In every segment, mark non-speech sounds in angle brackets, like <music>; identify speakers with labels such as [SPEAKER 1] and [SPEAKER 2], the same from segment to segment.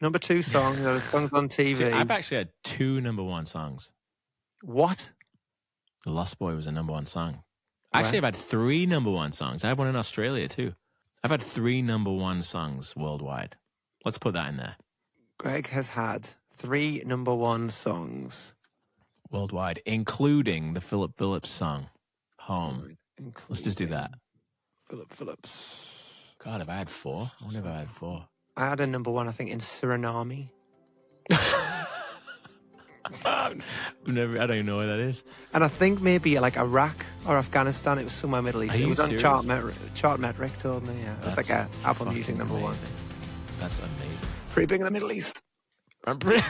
[SPEAKER 1] Number two <laughs> song. Are songs on TV.
[SPEAKER 2] I've actually had two number one songs.
[SPEAKER 1] what?
[SPEAKER 2] The Lost Boy was a number one song. Actually, I've had three number one songs. I have one in Australia too. I've had three number one songs worldwide. Let's put that in there.
[SPEAKER 1] Greg has had three number one songs.
[SPEAKER 2] Worldwide, including the Philip Phillips song, Home. Let's just do that.
[SPEAKER 1] Philip Phillips.
[SPEAKER 2] God, have I had four? I wonder if I had four.
[SPEAKER 1] I had a number one, I think, in Suriname.
[SPEAKER 2] I've never, I don't even know where that is.
[SPEAKER 1] And I think maybe like Iraq or Afghanistan. It was somewhere Middle East. It was on
[SPEAKER 2] Sirius?
[SPEAKER 1] Chartmetric. Chartmetric told me. Yeah, it was like a Apple Music number one.
[SPEAKER 2] That's amazing.
[SPEAKER 1] Pretty big in the Middle East.
[SPEAKER 2] I'm pretty.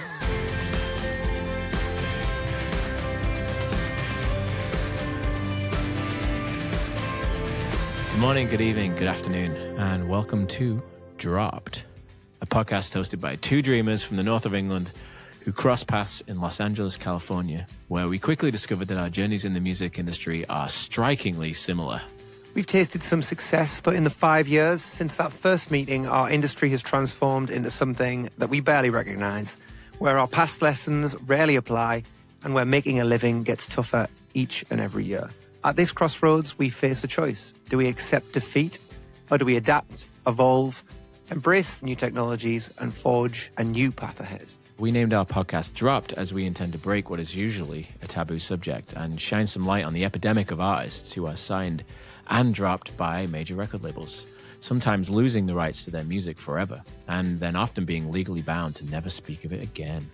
[SPEAKER 2] Good morning, good evening, good afternoon, and welcome to Dropped, a podcast hosted by two dreamers from the north of England who cross paths in Los Angeles, California, where we quickly discovered that our journeys in the music industry are strikingly similar.
[SPEAKER 1] We've tasted some success, but in the five years since that first meeting, our industry has transformed into something that we barely recognize, where our past lessons rarely apply, and where making a living gets tougher each and every year. At this crossroads, we face a choice. Do we accept defeat, or do we adapt, evolve, embrace new technologies, and forge a new path ahead?
[SPEAKER 2] We named our podcast Dropped as we intend to break what is usually a taboo subject and shine some light on the epidemic of artists who are signed and dropped by major record labels, sometimes losing the rights to their music forever, and then often being legally bound to never speak of it again.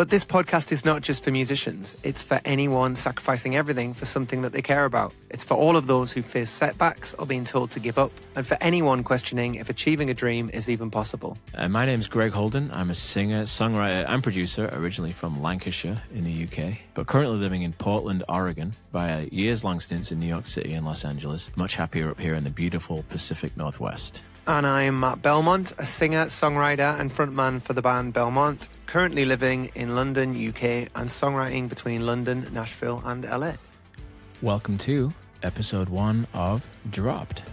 [SPEAKER 1] But this podcast is not just for musicians. It's for anyone sacrificing everything for something that they care about. It's for all of those who face setbacks or being told to give up, and for anyone questioning if achieving a dream is even possible.
[SPEAKER 2] Uh, my name's Greg Holden. I'm a singer, songwriter, and producer, originally from Lancashire in the UK, but currently living in Portland, Oregon, via years long stints in New York City and Los Angeles. Much happier up here in the beautiful Pacific Northwest.
[SPEAKER 1] And I'm Matt Belmont, a singer, songwriter, and frontman for the band Belmont, currently living in London, UK, and songwriting between London, Nashville, and LA.
[SPEAKER 2] Welcome to episode one of Dropped.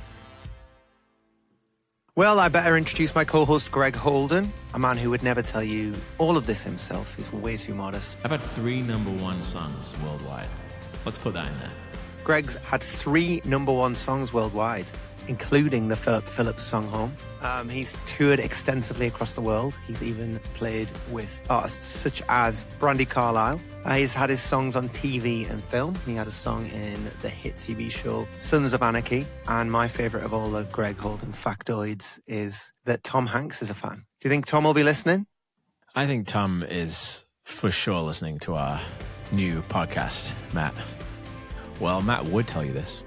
[SPEAKER 1] Well, I better introduce my co host, Greg Holden, a man who would never tell you all of this himself. He's way too modest.
[SPEAKER 2] I've had three number one songs worldwide. Let's put that in there.
[SPEAKER 1] Greg's had three number one songs worldwide, including the Philip Phillips song Home. Um, he's toured extensively across the world. He's even played with artists such as Brandi Carlile. Uh, he's had his songs on TV and film. He had a song in the hit TV show Sons of Anarchy. And my favorite of all the Greg Holden factoids is that Tom Hanks is a fan. Do you think Tom will be listening?
[SPEAKER 2] I think Tom is for sure listening to our new podcast, Matt. Well, Matt would tell you this,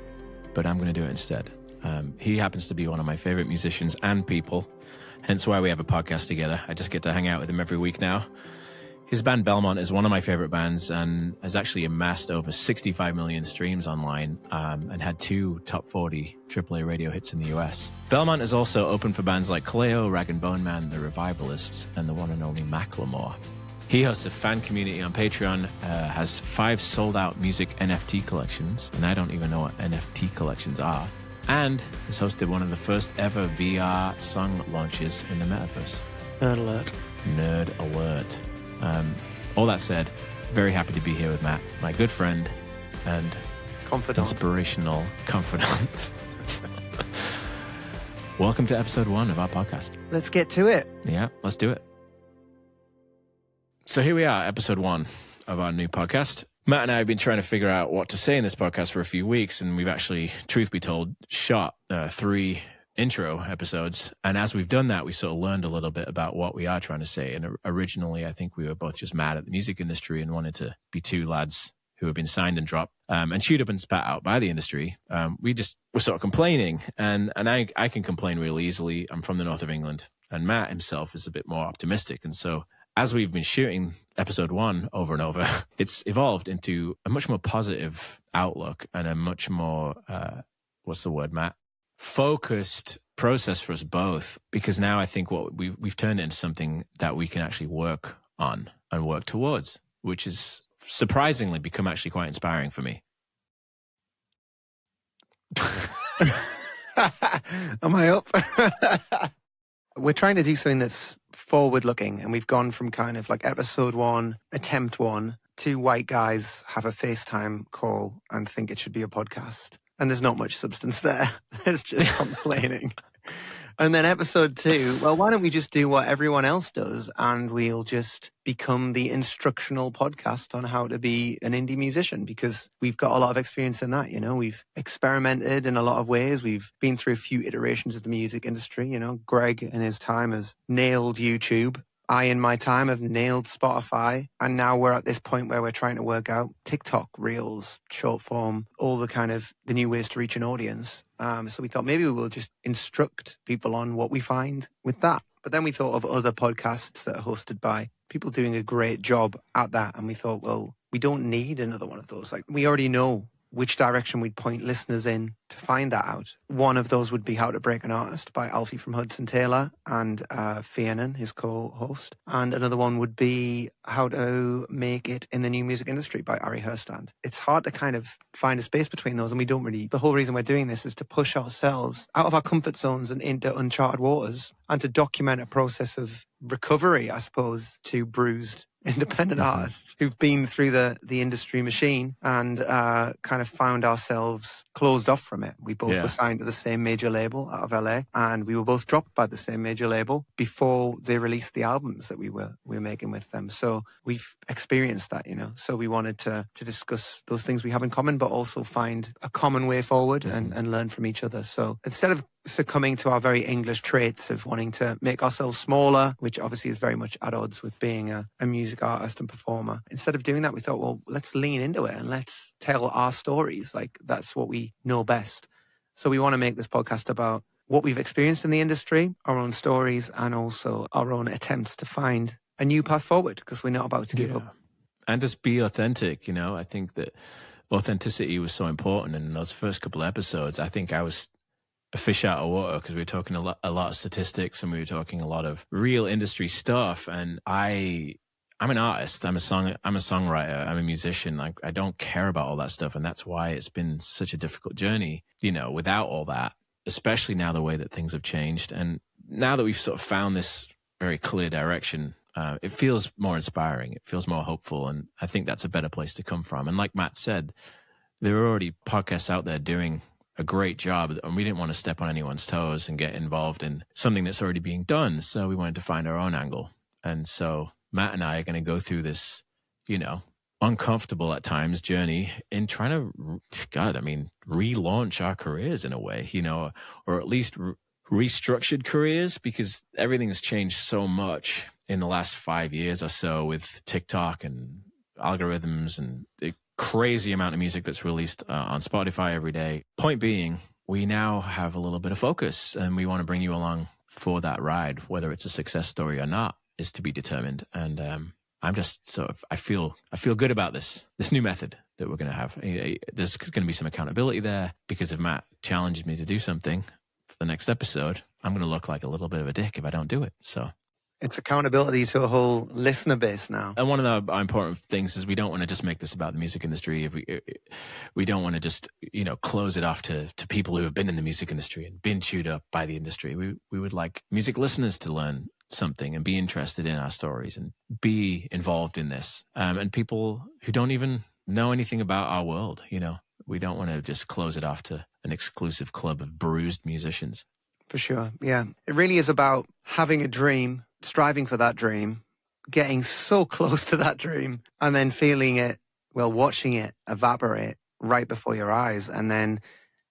[SPEAKER 2] but I'm going to do it instead. Um, he happens to be one of my favorite musicians and people, hence why we have a podcast together. I just get to hang out with him every week now. His band Belmont is one of my favorite bands and has actually amassed over 65 million streams online um, and had two top 40 AAA radio hits in the US. Belmont is also open for bands like Kaleo, Rag and Bone Man, The Revivalists, and the one and only Macklemore. He hosts a fan community on Patreon, uh, has five sold out music NFT collections, and I don't even know what NFT collections are, and has hosted one of the first ever VR song launches in the metaverse.
[SPEAKER 1] Nerd alert.
[SPEAKER 2] Nerd alert. Um, all that said, very happy to be here with Matt, my good friend and
[SPEAKER 1] Confidant.
[SPEAKER 2] inspirational confidant. <laughs> Welcome to episode one of our podcast.
[SPEAKER 1] Let's get to it.
[SPEAKER 2] Yeah, let's do it. So here we are, episode one of our new podcast. Matt and I have been trying to figure out what to say in this podcast for a few weeks, and we've actually, truth be told, shot uh, three intro episodes. And as we've done that, we sort of learned a little bit about what we are trying to say. And originally, I think we were both just mad at the music industry and wanted to be two lads who have been signed and dropped um, and chewed up and spat out by the industry. Um, we just were sort of complaining, and and I I can complain really easily. I'm from the north of England, and Matt himself is a bit more optimistic, and so as we've been shooting episode one over and over, <laughs> it's evolved into a much more positive outlook and a much more uh, what's the word, Matt? Focused process for us both. Because now I think what we we've turned it into something that we can actually work on and work towards, which has surprisingly become actually quite inspiring for me. <laughs>
[SPEAKER 1] Am I up? <laughs> We're trying to do something that's forward looking and we've gone from kind of like episode one, attempt one, two white guys have a FaceTime call and think it should be a podcast. And there's not much substance there. <laughs> There's just <laughs> complaining. And then episode two, well, why don't we just do what everyone else does and we'll just become the instructional podcast on how to be an indie musician because we've got a lot of experience in that. You know, we've experimented in a lot of ways. We've been through a few iterations of the music industry. You know, Greg in his time has nailed YouTube. I, in my time, have nailed Spotify. And now we're at this point where we're trying to work out TikTok, Reels, short form, all the kind of the new ways to reach an audience. Um, so we thought maybe we will just instruct people on what we find with that. But then we thought of other podcasts that are hosted by people doing a great job at that. And we thought, well, we don't need another one of those. Like we already know which direction we'd point listeners in to find that out. One of those would be How to Break an Artist by Alfie from Hudson Taylor and uh, Fionn, his co-host. And another one would be How to Make It in the New Music Industry by Ari Herstand. It's hard to kind of find a space between those and we don't really, the whole reason we're doing this is to push ourselves out of our comfort zones and into uncharted waters and to document a process of recovery, I suppose, to bruised independent mm-hmm. artists who've been through the the industry machine and uh, kind of found ourselves closed off from it. We both yeah. were signed to the same major label out of LA, and we were both dropped by the same major label before they released the albums that we were we were making with them. So we've experienced that, you know. So we wanted to to discuss those things we have in common, but also find a common way forward mm-hmm. and, and learn from each other. So instead of succumbing to our very English traits of wanting to make ourselves smaller, which obviously is very much at odds with being a, a, music artist and performer. Instead of doing that, we thought, well, let's lean into it and let's tell our stories. Like that's what we know best. So we want to make this podcast about what we've experienced in the industry, our own stories, and also our own attempts to find a new path forward because we're not about to give yeah. up.
[SPEAKER 2] And just be authentic, you know. I think that authenticity was so important in those first couple episodes. I think I was a fish out of water because we were talking a lot, a lot of statistics and we were talking a lot of real industry stuff. And I, I'm an artist. I'm a song. I'm a songwriter. I'm a musician. Like I don't care about all that stuff, and that's why it's been such a difficult journey. You know, without all that, especially now the way that things have changed, and now that we've sort of found this very clear direction, uh, it feels more inspiring. It feels more hopeful, and I think that's a better place to come from. And like Matt said, there are already podcasts out there doing a great job and we didn't want to step on anyone's toes and get involved in something that's already being done. So we wanted to find our own angle. And so Matt and I are going to go through this, you know, uncomfortable at times journey in trying to, God, I mean, relaunch our careers in a way, you know, or at least re- restructured careers because everything has changed so much in the last five years or so with TikTok and algorithms and the crazy amount of music that's released uh, on Spotify every day. Point being, we now have a little bit of focus and we want to bring you along for that ride. Whether it's a success story or not is to be determined. And um, I'm just sort of, I feel, I feel good about this, this new method that we're going to have. Eh, eh, there's going to be some accountability there because if Matt challenges me to do something for the next episode, I'm going to look like a little bit of a dick if I don't do it. So
[SPEAKER 1] it's accountability to a whole listener base now.
[SPEAKER 2] And one of the important things is we don't want to just make this about the music industry. If we eh, we don't want to just you know close it off to to people who have been in the music industry and been chewed up by the industry. We we would like music listeners to learn something and be interested in our stories and be involved in this. Um, and people who don't even know anything about our world, you know, we don't want to just close it off to an exclusive club of bruised musicians.
[SPEAKER 1] For sure. Yeah. It really is about having a dream striving for that dream, getting so <laughs> close to that dream, and then feeling it, well, watching it evaporate right before your eyes. And then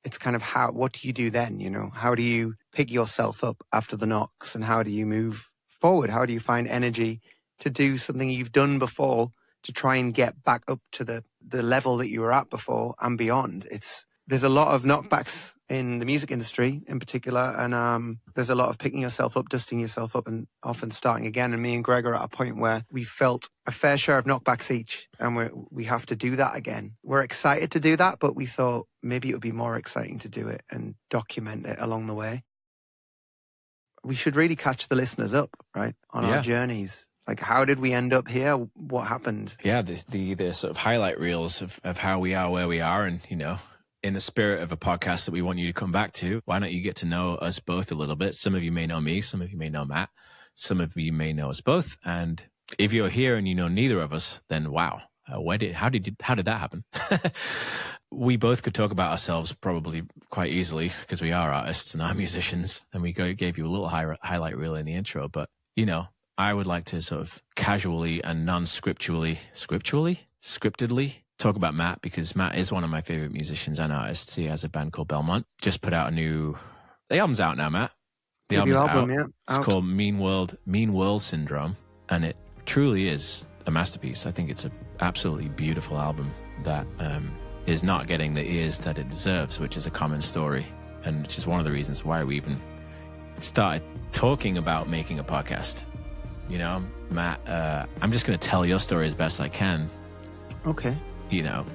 [SPEAKER 1] it's kind of how, what do you do then? You know, how do you pick yourself up after the knocks and how do you move forward? How do you find energy to do something you've done before to try and get back up to the, the level that you were at before and beyond? It's, there's a lot of knockbacks in the music industry in particular. And um, there's a lot of picking yourself up, dusting yourself up, and often starting again. And me and Greg are at a point where we felt a fair share of knockbacks each, and we we have to do that again. We're excited to do that, but we thought maybe it would be more exciting to do it and document it along the way. We should really catch the listeners up, right, on yeah. our journeys like how did we end up here what happened
[SPEAKER 2] yeah the, the the sort of highlight reels of, of how we are where we are and you know in the spirit of a podcast that we want you to come back to, why don't you get to know us both a little bit? Some of you may know me, some of you may know Matt. some of you may know us both. And if you're here and you know neither of us, then wow, uh, where did how did you, how did that happen? <laughs> we both could talk about ourselves probably quite easily because we are artists and are musicians, and we go, gave you a little high, highlight reel in the intro. But you know, I would like to sort of casually and non-scripturally scripturally, scriptedly talk about Matt because Matt is one of my favorite musicians and artists. He has a band called Belmont. Just put out a new. The album's out now, Matt. The album's
[SPEAKER 1] album,
[SPEAKER 2] out.
[SPEAKER 1] yeah,
[SPEAKER 2] It's
[SPEAKER 1] out.
[SPEAKER 2] called Mean World, Mean World Syndrome, and it truly is a masterpiece. I think it's an absolutely beautiful album that um, is not getting the ears that it deserves, which is a common story, and which is one of the reasons why we even started talking about making a podcast. You know, Matt, uh, I'm just going to tell your story as best I can
[SPEAKER 1] Okay.
[SPEAKER 2] you know,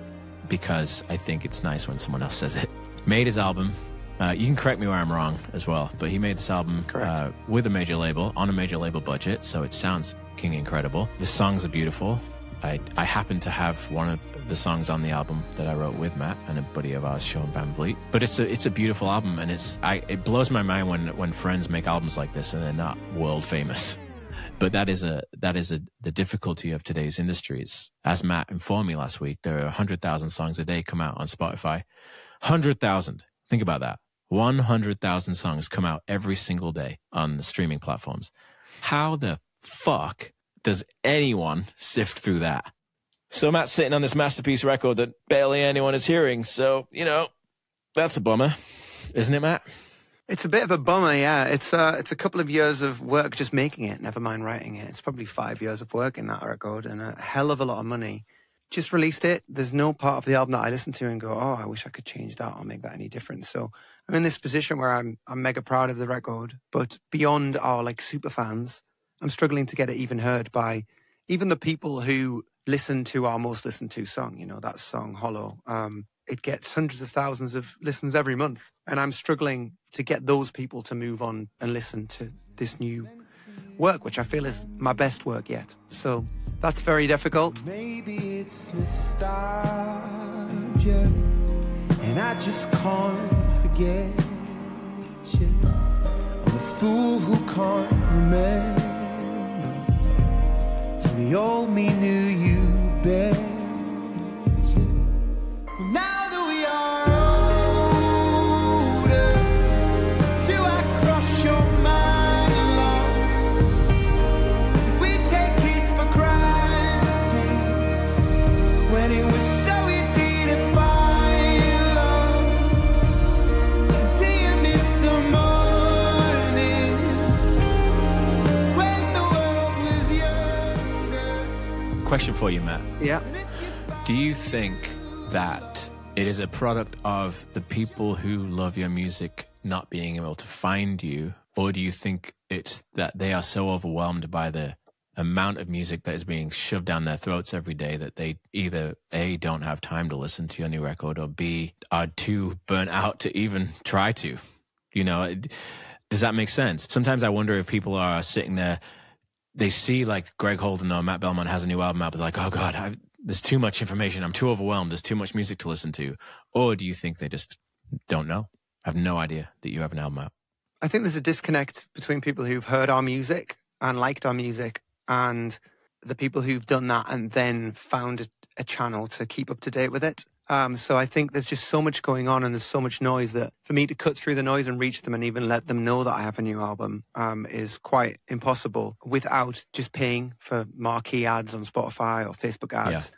[SPEAKER 2] because I think it's nice when someone else says it. Made his album. Uh, you can correct me where I'm wrong as well, but he made this album
[SPEAKER 1] Correct.
[SPEAKER 2] uh, with a major label on a major label budget, so it sounds king incredible. The songs are beautiful. I I happen to have one of the songs on the album that I wrote with Matt and a buddy of ours, Sean Van Vliet. But it's a it's a beautiful album, and it's I it blows my mind when when friends make albums like this and they're not world famous but that is a that is a the difficulty of today's industries. As Matt informed me last week, there are hundred thousand songs a day come out on Spotify. Hundred thousand. Think about that. One hundred thousand songs come out every single day on the streaming platforms. How the fuck does anyone sift through that? So Matt's sitting on this masterpiece record that barely anyone is hearing. So you know, that's a bummer, isn't it, Matt?
[SPEAKER 1] It's a bit of a bummer, yeah. It's uh, it's a couple of years of work just making it, never mind writing it. It's probably five years of work in that record and a hell of a lot of money. Just released it. There's no part of the album that I listen to and go, oh, I wish I could change that or make that any different. So I'm in this position where I'm I'm mega proud of the record, but beyond our like super fans, I'm struggling to get it even heard by even the people who listen to our most listened to song. You know that song Hollow. Um, it gets hundreds of thousands of listens every month, and I'm struggling to get those people to move on and listen to this new work, which I feel is my best work yet. So that's very difficult.
[SPEAKER 3] Maybe it's nostalgia, and I just can't forget you. I'm a fool who can't remember the old me knew you better.
[SPEAKER 2] Question for you, Matt.
[SPEAKER 1] Yeah.
[SPEAKER 2] Do you think that it is a product of the people who love your music not being able to find you? Or do you think it's that they are so overwhelmed by the amount of music that is being shoved down their throats every day that they either A, don't have time to listen to your new record, or B, are too burnt out to even try to? You know, it- does that make sense? Sometimes I wonder if people are sitting there they see like Greg Holden or Matt Belmont has a new album out, but like, oh god, I, there's too much information. I'm too overwhelmed. There's too much music to listen to. Or do you think they just don't know? Have no idea that you have an album out.
[SPEAKER 1] I think there's a disconnect between people who've heard our music and liked our music and the people who've done that and then found a, a channel to keep up to date with it. Um, so I think there's just so much going on and there's so much noise that for me to cut through the noise and reach them and even let them know that I have a new album um, is quite impossible without just paying for marquee ads on Spotify or Facebook ads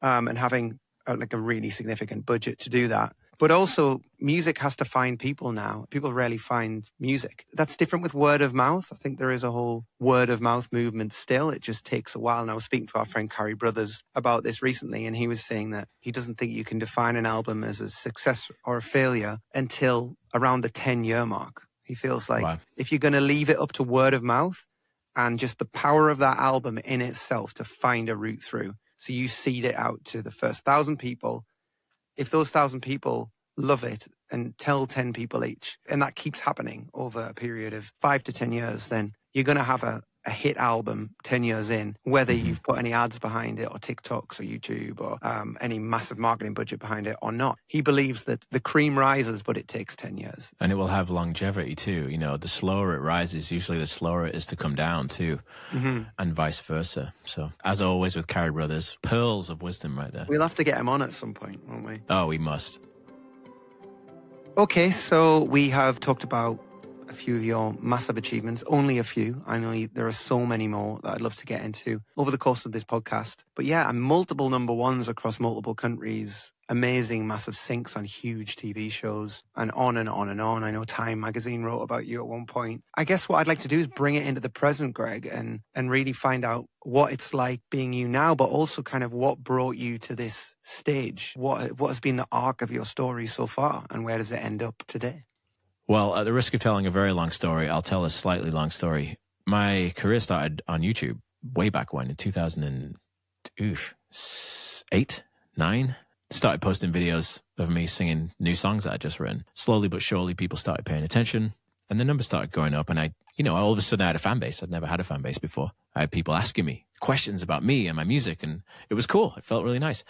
[SPEAKER 1] um, and having uh, like a really significant budget to do that. But also, music has to find people now. People rarely find music. That's different with word of mouth. I think there is a whole word of mouth movement still. It just takes a while. And I was speaking to our friend Carey Brothers about this recently, and he was saying that he doesn't think you can define an album as a success or a failure until around the 10 year mark. He feels like
[SPEAKER 2] Wow.
[SPEAKER 1] if you're going to leave it up to word of mouth and just the power of that album in itself to find a route through. So you seed it out to the first thousand people. If those thousand people love it and tell 10 people each, and that keeps happening over a period of five to 10 years, then you're going to have a, a hit album 10 years in, whether
[SPEAKER 2] Mhm.
[SPEAKER 1] you've put any ads behind it or TikToks or YouTube or um, any massive marketing budget behind it or not. He believes that the cream rises, but it takes 10 years.
[SPEAKER 2] And it will have longevity too. You know, the slower it rises, usually the slower it is to come down too,
[SPEAKER 1] hmm
[SPEAKER 2] and vice versa. So, as always with Carey Brothers, pearls of wisdom right there.
[SPEAKER 1] We'll have to get him on at some point, won't we?
[SPEAKER 2] Oh, we must.
[SPEAKER 1] Okay, so we have talked about a few of your massive achievements, only a few. I know you, there are so many more that I'd love to get into over the course of this podcast. But yeah, multiple number ones across multiple countries, amazing massive syncs on huge TV shows, and on and on and on. I know Time magazine wrote about you at one point. I guess what I'd like to do is bring it into the present, Greg, and and really find out what it's like being you now, but also kind of what brought you to this stage. What what has been the arc of your story so far, and where does it end up today?
[SPEAKER 2] Well, at the risk of telling a very long story, I'll tell a slightly long story. My career started on YouTube way back when, in 2008, 9. Started posting videos of me singing new songs that I'd just written. Slowly but surely, people started paying attention and the numbers started going up. And I, you know, all of a sudden I had a fan base. I'd never had a fan base before. I had people asking me questions about me and my music, and it was cool. It felt really nice.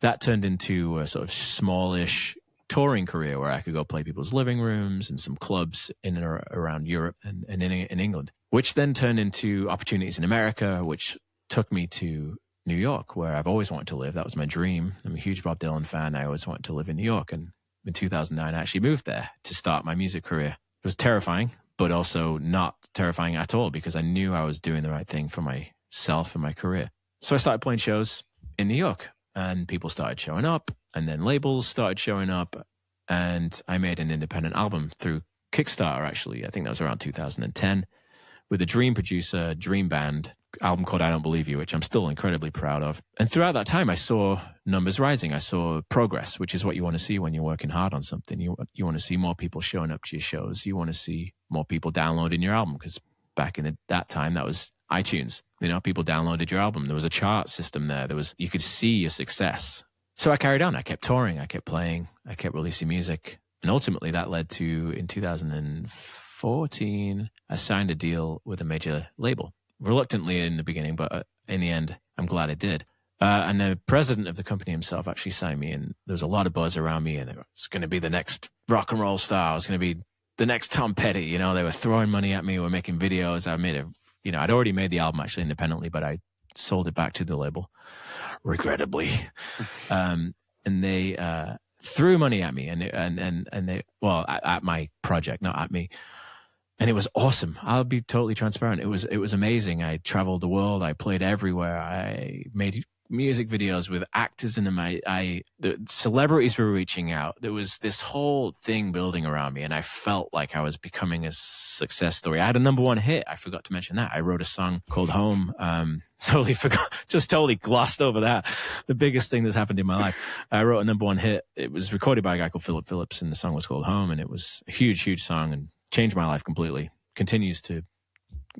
[SPEAKER 2] That turned into a sort of smallish touring career where I could go play people's living rooms and some clubs in and around Europe and, and in, in England, which then turned into opportunities in America, which took me to New York, where I've always wanted to live. That was my dream. I'm a huge Bob Dylan fan. I always wanted to live in New York. And in 2009, I actually moved there to start my music career. It was terrifying, but also not terrifying at all because I knew I was doing the right thing for myself and my career. So I started playing shows in New York and people started showing up and then labels started showing up and I made an independent album through Kickstarter actually. I think that was around 2010 with a dream producer, dream band album called I Don't Believe You, which I'm still incredibly proud of. And throughout that time, I saw numbers rising. I saw progress, which is what you want to see when you're working hard on something. You, you want to see more people showing up to your shows. You want to see more people downloading your album because back in the, that time, that was iTunes. You know, people downloaded your album. There was a chart system there. There was, you could see your success. So I carried on. I kept touring. I kept playing. I kept releasing music. And ultimately that led to in 2014, I signed a deal with a major label reluctantly in the beginning, but uh, in the end, I'm glad I did. Uh, and the president of the company himself actually signed me, and there was a lot of buzz around me, and it was going to be the next rock and roll star. I was going to be the next Tom Petty. You know, they were throwing money at me. We were making videos. I made a, you know, I'd already made the album actually independently, but I sold it back to the label, regrettably. <laughs> um, and they uh, threw money at me, and and and and they, well, at, at my project, not at me and it was awesome. I'll be totally transparent. It was it was amazing. I traveled the world. I played everywhere. I made music videos with actors in them. I, I the celebrities were reaching out. There was this whole thing building around me, and I felt like I was becoming a success story. I had a number one hit. I forgot to mention that. I wrote a song called Home. Um, <laughs> totally forgot, just totally glossed over that. The biggest thing that's happened in my life. I wrote a number one hit. It was recorded by a guy called Philip Phillips, and the song was called Home, and it was a huge, huge song and changed my life completely. Continues to,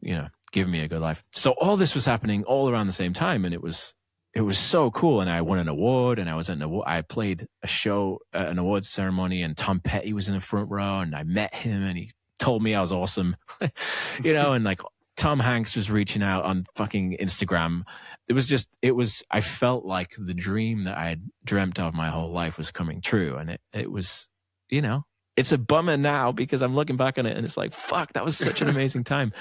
[SPEAKER 2] you know, give me a good life. So all this was happening all around the same time, and it was it was so cool. And I won an award, and I was an award. I played a show, at an awards ceremony, and Tom Petty was in the front row, and I met him, and he told me I was awesome, <laughs> you know, and like Tom Hanks was reaching out on fucking Instagram. It was just, it was, I felt like the dream that I had dreamt of my whole life was coming true. And it, it was, you know, it's a bummer now because I'm looking back on it and it's like, fuck, that was such an <laughs> amazing time.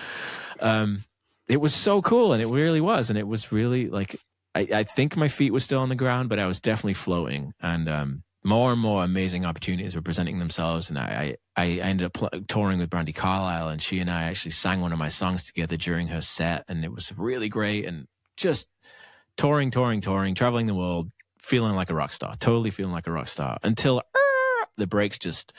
[SPEAKER 2] Um, it was so cool and it really was. And it was really like, I, I think my feet were still on the ground, but I was definitely floating. And, um, more and more amazing opportunities were presenting themselves. And I, I, I ended up pl- touring with Brandi Carlile and she and I actually sang one of my songs together during her set. And it was really great and just touring, touring, touring, traveling the world, feeling like a rock star, totally feeling like a rock star until uh, the brakes just,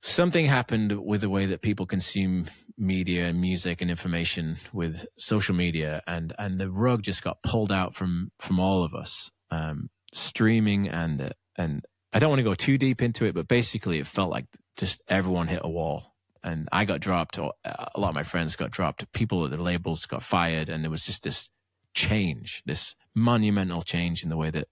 [SPEAKER 2] something happened with the way that people consume media and music and information with social media and, and the rug just got pulled out from, from all of us. Um, streaming and and I don't want to go too deep into it, but basically it felt like just everyone hit a wall, and I got dropped. Or a lot of my friends got dropped. People at the labels got fired, and there was just this change, this monumental change in the way that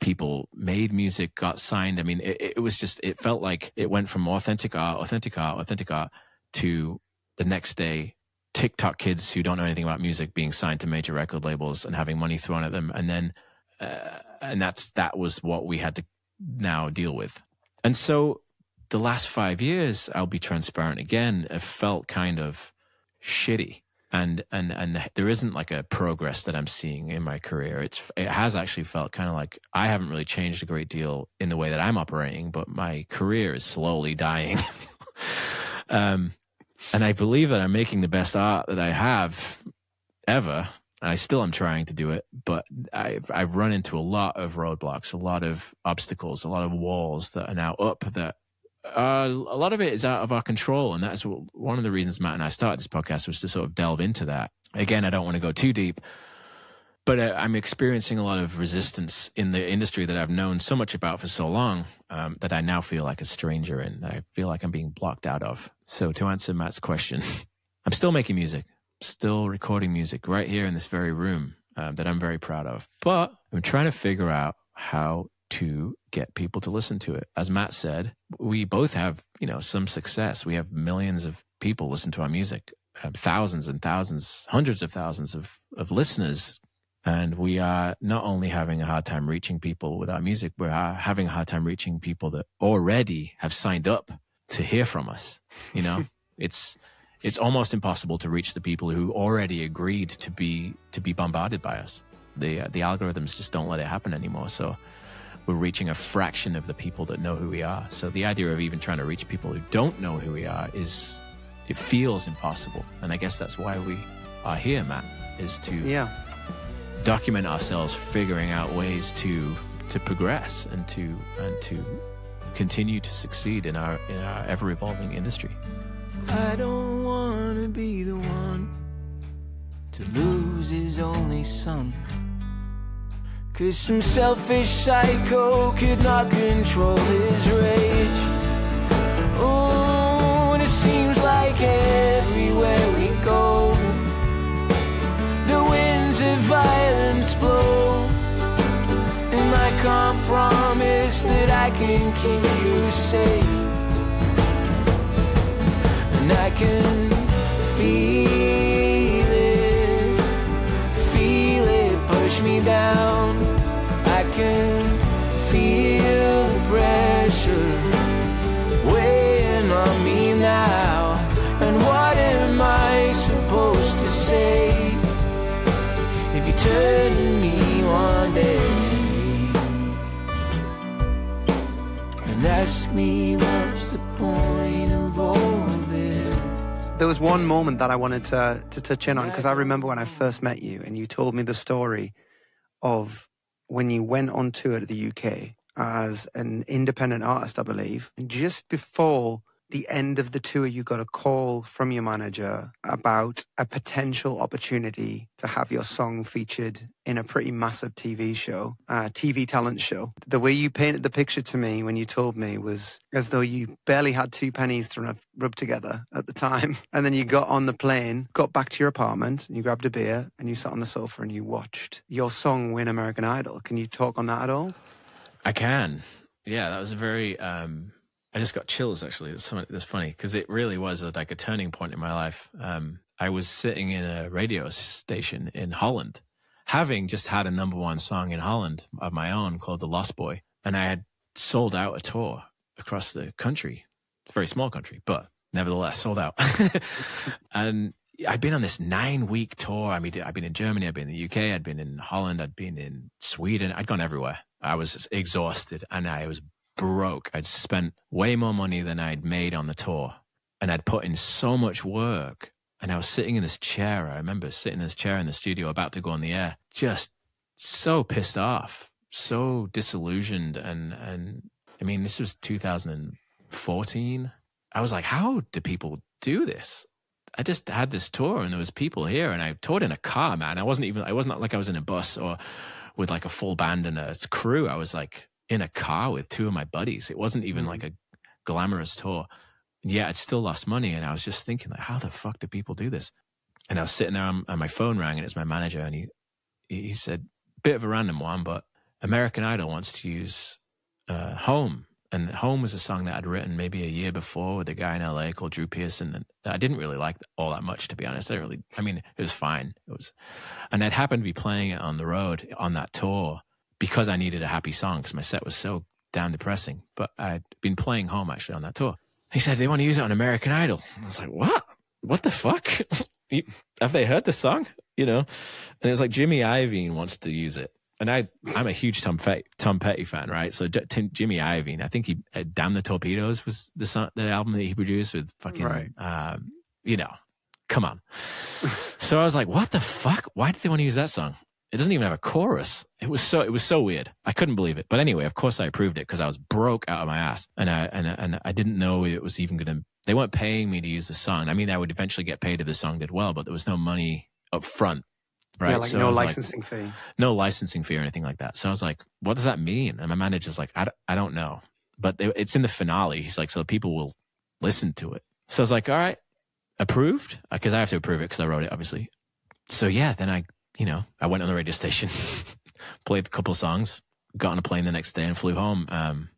[SPEAKER 2] people made music, got signed. I mean, it, it was just it felt like it went from authentic art, authentic art, authentic art to the next day TikTok kids who don't know anything about music being signed to major record labels and having money thrown at them, and then uh, and that's that was what we had to now deal with. And so the last five years, I'll be transparent again, have felt kind of shitty. And, and, and there isn't like a progress that I'm seeing in my career. It's, it has actually felt kind of like I haven't really changed a great deal in the way that I'm operating, but my career is slowly dying. <laughs> um, and I believe that I'm making the best art that I have ever. I still am trying to do it, but I've I've run into a lot of roadblocks, a lot of obstacles, a lot of walls that are now up that uh, a lot of it is out of our control, and that's one of the reasons Matt and I started this podcast was to sort of delve into that. Again, I don't want to go too deep, but uh, I'm experiencing a lot of resistance in the industry that I've known so much about for so long um, that I now feel like a stranger in. I feel like I'm being blocked out of. So to answer Matt's question, <laughs> I'm still making music, still recording music right here in this very room um, that I'm very proud of, but I'm trying to figure out how to get people to listen to it. As Matt said, we both have, you know, some success. We have millions of people listen to our music, um, thousands and thousands, hundreds of thousands of, of listeners. And we are not only having a hard time reaching people with our music, we're having a hard time reaching people that already have signed up to hear from us. You know, <laughs> it's, it's almost impossible to reach the people who already agreed to be, to be bombarded by us. The, the algorithms just don't let it happen anymore. So, we're reaching a fraction of the people that know who we are. So the idea of even trying to reach people who don't know who we are is, it feels impossible. And I guess that's why we are here, Matt, is to
[SPEAKER 1] Yeah.
[SPEAKER 2] document ourselves, figuring out ways to to progress and to and to continue to succeed in our in our ever evolving industry.
[SPEAKER 3] I don't wanna be the one to lose his only son. Cause some selfish psycho could not control his rage. Oh, and it seems like everywhere we go, the winds of violence blow. And I can't promise that I can keep you safe. And I can
[SPEAKER 1] There was one moment that I wanted to to touch in on because I remember when I first met you and you told me the story of when you went on tour to the UK as an independent artist, I believe. And just before the end of the tour, you got a call from your manager about a potential opportunity to have your song featured in a pretty massive TV show, uh, TV talent show. The way you painted the picture to me when you told me was as though you barely had two pennies to rub, rub together at the time. <laughs> And then you got on the plane, got back to your apartment, and you grabbed a beer, and you sat on the sofa and you watched your song win American Idol. Can you talk on that at all?
[SPEAKER 2] I can. Yeah, that was a very. Um, I just got chills. Actually, that's, that's funny because it really was a, like a turning point in my life. Um, I was sitting in a radio station in Holland, having just had a number one song in Holland of my own called "The Lost Boy," and I had sold out a tour across the country. It's a very small country, but nevertheless sold out. <laughs> and I'd been on this nine week tour. I mean, I'd been in Germany, I'd been in the UK, I'd been in Holland, I'd been in Sweden. I'd gone everywhere. I was exhausted and I was broke. I'd spent way more money than I'd made on the tour and I'd put in so much work. And I was sitting in this chair. I remember sitting in this chair in the studio about to go on the air, just so pissed off, so disillusioned. And, and I mean, this was 2014. I was like, how do people do this? I just had this tour and there was people here and I toured in a car, man. I wasn't even, I wasn't like I was in a bus or with like a full band and a crew. I was like in a car with two of my buddies. It wasn't even like a glamorous tour. Yeah, I'd still lost money. And I was just thinking like, how the fuck do people do this? And I was sitting there and my phone rang and it's my manager and he, he said, bit of a random one, but American Idol wants to use uh, Home And Home was a song that I'd written maybe a year before with a guy in LA called Drew Pearson. And I didn't really like all that much, to be honest. I didn't really, I mean, it was fine. It was, and I'd happened to be playing it on the road on that tour because I needed a happy song because my set was so damn depressing. But I'd been playing Home actually on that tour. He said they want to use it on American Idol. I was like, what? What the fuck? <laughs> Have they heard the song? You know? And it was like Jimmy Iovine wants to use it. And I, I'm a huge Tom Petty, Tom Petty fan, right? So Tim, Jimmy Iovine, I think he, uh, Damn the Torpedoes was the song, the album that he produced with fucking,
[SPEAKER 1] Right.
[SPEAKER 2] um, you know, come on. <laughs> so I was like, what the fuck? Why did they want to use that song? It doesn't even have a chorus. It was so it was so weird. I couldn't believe it. But anyway, of course I approved it because I was broke out of my ass, and I and and I didn't know it was even gonna. They weren't paying me to use the song. I mean, I would eventually get paid if the song did well, but there was no money up front. Right.
[SPEAKER 1] Yeah, like
[SPEAKER 2] So
[SPEAKER 1] no licensing fee.
[SPEAKER 2] no licensing fee or anything like that. So I was like, what does that mean? And my manager's like, I, d- I don't know. But they, it's in the finale. He's like, so people will listen to it. So I was like, all right, approved? Because I have to approve it because I wrote it, obviously. So yeah, then I, you know, I went on the radio station, <laughs> played a couple songs, got on a plane the next day and flew home. Um,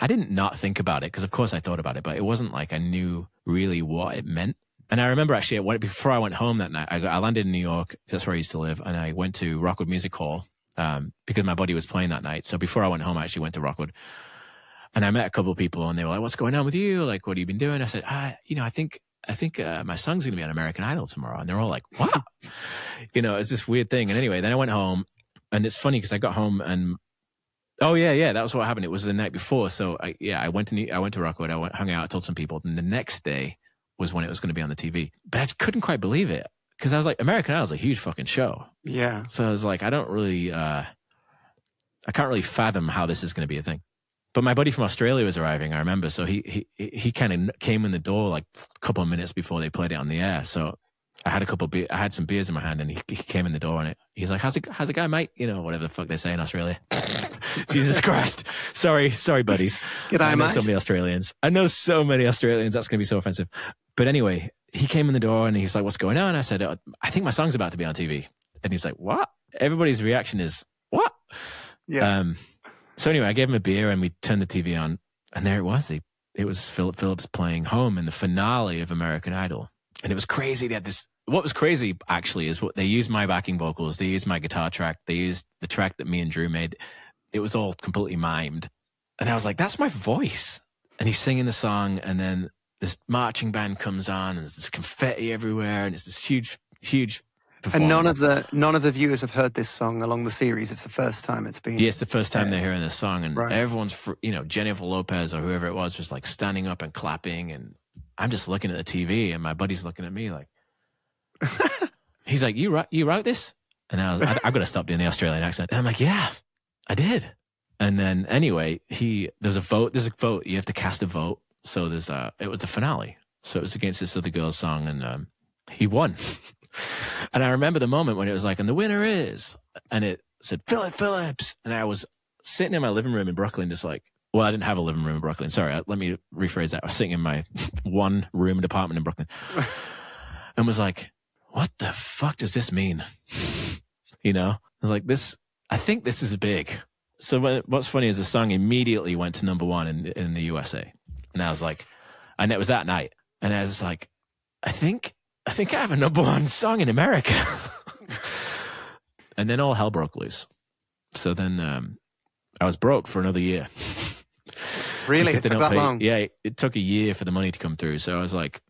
[SPEAKER 2] I didn't not think about it because, of course, I thought about it, but it wasn't like I knew really what it meant. And I remember actually, before I went home that night, I, I landed in New York. That's where I used to live. And I went to Rockwood Music Hall um, because my buddy was playing that night. So before I went home, I actually went to Rockwood. And I met a couple of people and they were like, what's going on with you? Like, what have you been doing? I said, ah, you know, I think, I think uh, my son's going to be on American Idol tomorrow. And they're all like, wow. <laughs> you know, it's this weird thing. And anyway, then I went home and it's funny because I got home and Oh yeah, yeah, that was what happened. It was the night before, so I, yeah, I went to I went to Rockwood. I went, hung out, told some people, and the next day was when it was going to be on the TV. But I couldn't quite believe it because I was like, American Idol's a huge fucking show.
[SPEAKER 1] Yeah.
[SPEAKER 2] So I was like, I don't really, uh, I can't really fathom how this is going to be a thing. But my buddy from Australia was arriving. I remember, so he he he kind of came in the door like a couple of minutes before they played it on the air. So I had a couple of be- I had some beers in my hand, and he, he came in the door, and it, he's like, "How's it how's it going, mate? You know, whatever the fuck they say in Australia." <laughs> Jesus Christ! Sorry, sorry, buddies. I
[SPEAKER 1] G'day,
[SPEAKER 2] know so many Australians. I know so many Australians. That's going to be so offensive. But anyway, he came in the door and he's like, "What's going on?" I said, "Uh, "I think my song's about to be on TV." And he's like, "What?" Everybody's reaction is, "What?"
[SPEAKER 1] Yeah.
[SPEAKER 2] Um, so anyway, I gave him a beer and we turned the TV on, and there it was. It was Philip Phillips playing home in the finale of American Idol, and it was crazy. They had this. What was crazy actually is what they used my backing vocals, they used my guitar track, they used the track that me and Drew made. It was all completely mimed, and I was like, "That's my voice." And he's singing the song, and then this marching band comes on, and there's this confetti everywhere, and it's this huge, huge.
[SPEAKER 1] And none of the none of the viewers have heard this song along the series. It's the first time it's been.
[SPEAKER 2] Yeah, it's the first time
[SPEAKER 1] Yeah.
[SPEAKER 2] they're hearing this song, and
[SPEAKER 1] Right.
[SPEAKER 2] everyone's, you know, Jennifer Lopez or whoever it was, was like standing up and clapping, and I'm just looking at the TV, and my buddy's looking at me like, <laughs> he's like, "You wrote, you wrote this?" And I was, I, I've got to stop doing the Australian accent, and I'm like, "Yeah, I did." And then anyway, he there's a vote. There's a vote. You have to cast a vote. So there's a. It was a finale. So it was against this other girl's song, and um, he won. <laughs> <laughs> and I remember the moment when it was like, and the winner is, and it said Philip Phillips, and I was sitting in my living room in Brooklyn, just like. Well, I didn't have a living room in Brooklyn. Sorry, uh, let me rephrase that. I was sitting in my <laughs> one room apartment in Brooklyn <laughs> and was like, what the fuck does this mean? you know, I was like, this, I think this is a big. So when, what's funny is the song immediately went to number one in, in the USA. And I was like, and it was that night. And I was like, I think, I think I have a number one song in America. <laughs> and then all hell broke loose. So then, um, I was broke for another year. <laughs>
[SPEAKER 1] really,
[SPEAKER 2] Because
[SPEAKER 1] it took that
[SPEAKER 2] pay-
[SPEAKER 1] long.
[SPEAKER 2] Yeah, it, it took a year for the money to come through. So I was like,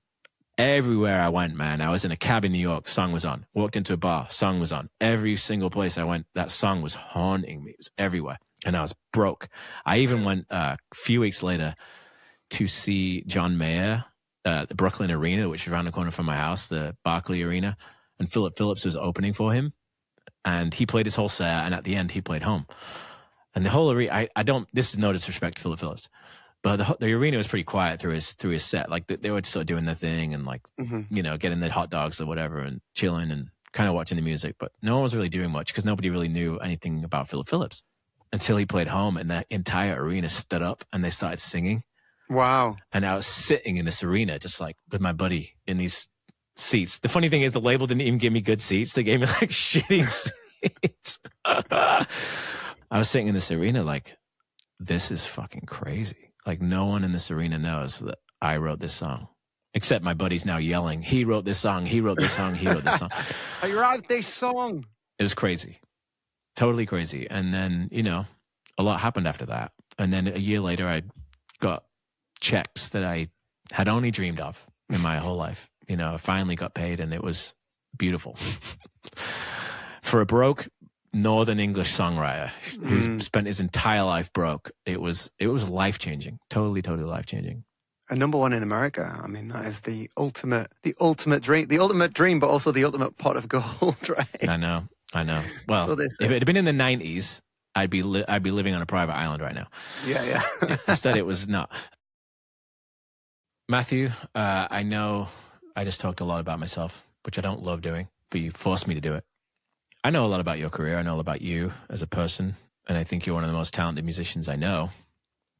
[SPEAKER 2] everywhere I went, man, I was in a cab in New York, song was on. Walked into a bar, song was on. Every single place I went, that song was haunting me. It was everywhere. And I was broke. I even went uh, a few weeks later to see John Mayer at the Brooklyn Arena, which is around the corner from my house, the Barclay Arena. And Philip Phillips was opening for him. And he played his whole set. And at the end, he played home. And the whole arena, I, I don't, this is no disrespect to Philip Phillips, but the, the arena was pretty quiet through his, through his set. Like they, they were still doing their thing and like,
[SPEAKER 1] hmm
[SPEAKER 2] you know, getting their hot dogs or whatever and chilling and kind of watching the music. But no one was really doing much because nobody really knew anything about Philip Phillips until he played home and the entire arena stood up and they started singing.
[SPEAKER 1] Wow.
[SPEAKER 2] And I was sitting in this arena just like with my buddy in these seats. The funny thing is the label didn't even give me good seats. They gave me like <laughs> shitty <laughs> seats. I was sitting in this arena like, this is fucking crazy. Like no one in this arena knows that I wrote this song, except my buddy's now yelling, "He wrote this song. He wrote this song. He wrote this song." <laughs>
[SPEAKER 1] I wrote this song.
[SPEAKER 2] it was crazy, totally crazy. And then you know, a lot happened after that. And then a year later, I got checks that I had only dreamed of in my whole life. You know, I finally got paid, and it was beautiful. <laughs> For a broke Northern English songwriter who's
[SPEAKER 1] Mm.
[SPEAKER 2] spent his entire life broke, it was it was life changing, totally, totally life changing.
[SPEAKER 1] A number one in America. I mean, that is the ultimate, the ultimate dream, the ultimate dream, but also the ultimate pot of gold, <laughs> right?
[SPEAKER 2] I know, I know. Well,
[SPEAKER 1] So
[SPEAKER 2] if it had been in the '90s, I'd be li- I'd be living on a private island right now.
[SPEAKER 1] Yeah, yeah.
[SPEAKER 2] Instead, it was <laughs> not. Matthew, uh, I know I just talked a lot about myself, which I don't love doing, but you forced me to do it. I know a lot about your career. I know about you as a person, and I think you're one of the most talented musicians I know.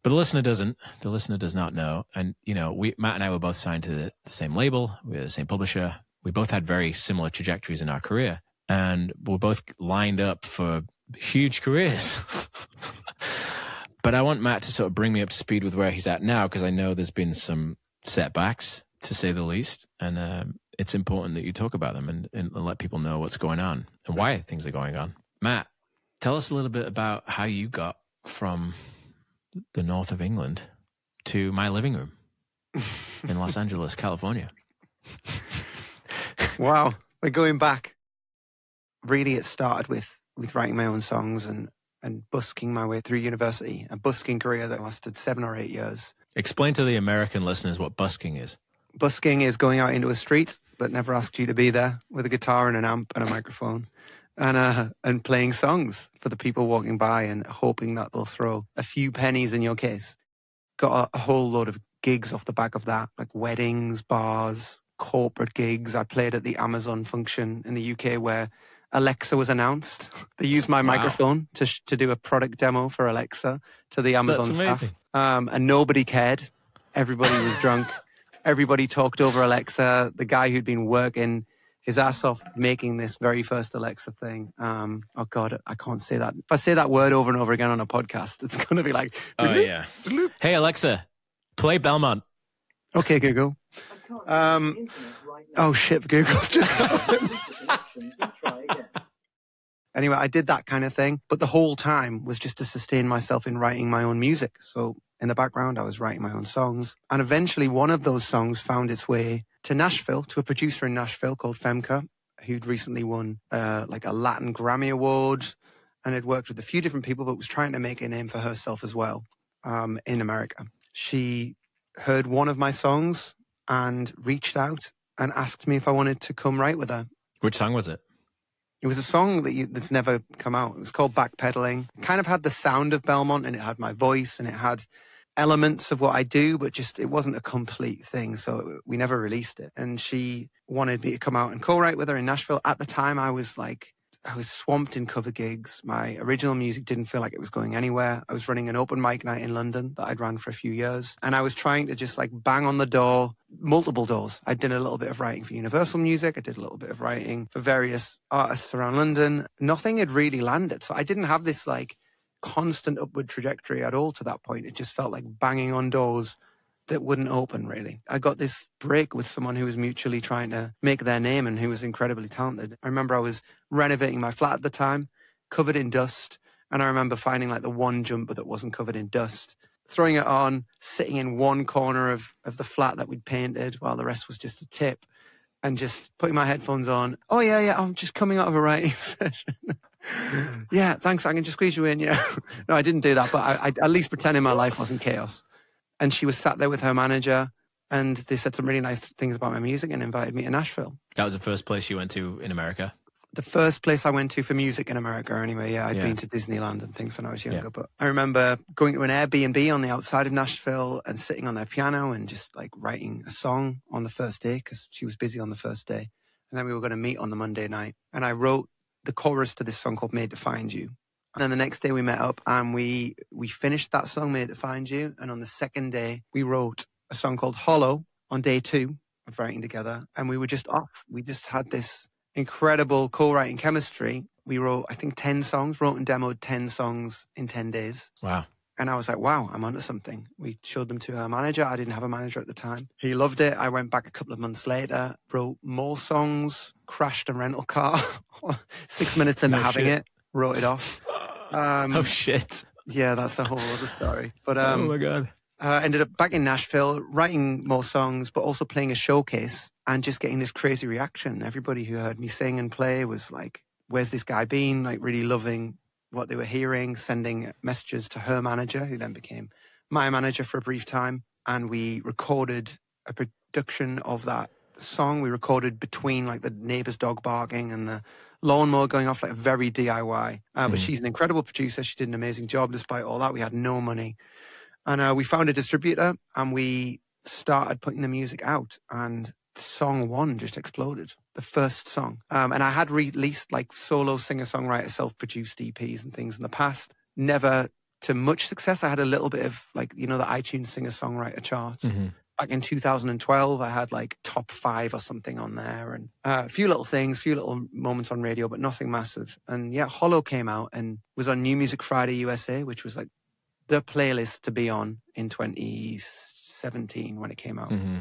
[SPEAKER 2] But the listener doesn't. The listener does not know. And you know, we Matt and I were both signed to the, the same label. We were the same publisher. We both had very similar trajectories in our career, and we're both lined up for huge careers. <laughs> but I want Matt to sort of bring me up to speed with where he's at now because I know there's been some setbacks, to say the least, and um, it's important that you talk about them and, and let people know what's going on and why things are going on. Matt, tell us a little bit about how you got from the north of England to my living room <laughs> in Los Angeles, California. <laughs>
[SPEAKER 1] wow. We're going back. Really, it started with, with writing my own songs and, and busking my way through university, a busking career that lasted seven or eight years.
[SPEAKER 2] Explain to the American listeners what busking is.
[SPEAKER 1] Busking is going out into a street that never asked you to be there with a guitar and an amp and a microphone and uh, and playing songs for the people walking by and hoping that they'll throw a few pennies in your case. Got a, a whole load of gigs off the back of that, like weddings, bars, corporate gigs. I played at the Amazon function in the UK where Alexa was announced. <laughs> They used my
[SPEAKER 2] Wow.
[SPEAKER 1] microphone to sh- to do a product demo for Alexa to the Amazon staff um, and nobody cared. Everybody was <laughs> drunk. Everybody talked over Alexa. The guy who'd been working his ass off making this very first Alexa thing. Um, oh God, I can't say that. If I say that word over and over again on a podcast, <laughs> it's going to be like,
[SPEAKER 2] Oh, yeah. Hey, Alexa, play Belmont.
[SPEAKER 1] okay, Google. Um, oh shit, Google's just. Anyway, I did that kind of thing, but the whole time was just to sustain myself in writing my own music. So in the background, I was writing my own songs. And eventually, one of those songs found its way to Nashville, to a producer in Nashville called Femke, who'd recently won uh, like a Latin Grammy Award and had worked with a few different people, but was trying to make a name for herself as well um, in America. She heard one of my songs and reached out and asked me if I wanted to come write with her.
[SPEAKER 2] Which song was it?
[SPEAKER 1] It was a song that you, that's never come out. It was called Backpedaling. It kind of had the sound of Belmont and it had my voice and it had elements of what I do, but just it wasn't a complete thing. So we never released it. And she wanted me to come out and co-write with her in Nashville. At the time, I was like, I was swamped in cover gigs. My original music didn't feel like it was going anywhere. I was running an open mic night in London that I'd ran for a few years. And I was trying to just like bang on the door, multiple doors. I did a little bit of writing for Universal Music. I did a little bit of writing for various artists around London. Nothing had really landed. So I didn't have this like constant upward trajectory at all to that point. It just felt like banging on doors that wouldn't open really. I got this break with someone who was mutually trying to make their name and who was incredibly talented. I remember I was renovating my flat at the time, covered in dust, and I remember finding like the one jumper that wasn't covered in dust, throwing it on, sitting in one corner of, of the flat that we'd painted while the rest was just a tip, and just putting my headphones on. Oh yeah, yeah, I'm just coming out of a writing <laughs> session. yeah, thanks. I can just squeeze you in. Yeah. <laughs> no, I didn't do that, but I, I at least pretending my life wasn't chaos. And she was sat there with her manager, and they said some really nice things about my music and invited me to Nashville.
[SPEAKER 2] That was the first place you went to in America.
[SPEAKER 1] The first place I went to for music in America, anyway. Yeah, I'd
[SPEAKER 2] Yeah.
[SPEAKER 1] been to Disneyland and things when I was younger, but I remember going to an Airbnb on the outside of Nashville and sitting on their piano and just like writing a song on the first day because she was busy on the first day. And then we were going to meet on the Monday night. And I wrote the chorus to this song called Made to Find You. And then the next day we met up and we we finished that song Made to Find You. And on the second day we wrote a song called Hollow on day two of writing together. And we were just off. We just had this incredible co-writing chemistry. We wrote, I think, 10 songs, wrote and demoed 10 songs in 10 days.
[SPEAKER 2] Wow.
[SPEAKER 1] And I was like, wow, I'm onto something. We showed them to our manager. I didn't have a manager at the time. He loved it. I went back a couple of months later, wrote more songs, crashed a rental car <laughs> six minutes into
[SPEAKER 2] No
[SPEAKER 1] having
[SPEAKER 2] shit.
[SPEAKER 1] it, wrote it off. <laughs> Um,
[SPEAKER 2] oh shit!
[SPEAKER 1] yeah, that's a whole other story. But um,
[SPEAKER 2] oh my god!
[SPEAKER 1] uh, ended up back in Nashville, writing more songs, but also playing a showcase and just getting this crazy reaction. Everybody who heard me sing and play was like, "Where's this guy been?" Like really loving what they were hearing, sending messages to her manager, who then became my manager for a brief time, and we recorded a production of that song. We recorded between like the neighbor's dog barking and the lawnmower going off, like very DIY. Uh, But
[SPEAKER 2] Mhm.
[SPEAKER 1] she's an incredible producer. She did an amazing job despite all that. We had no money. And uh, we found a distributor and we started putting the music out. And song one just exploded, the first song. Um, and I had released like solo singer songwriter, self produced EPs and things in the past. Never to much success. I had a little bit of like, you know, the iTunes singer songwriter charts
[SPEAKER 2] hmm
[SPEAKER 1] back in 2012 i had like top five or something on there and uh, a few little things a few little moments on radio but nothing massive and yeah hollow came out and was on new music friday usa which was like the playlist to be on in 2017 when it came out
[SPEAKER 2] hmm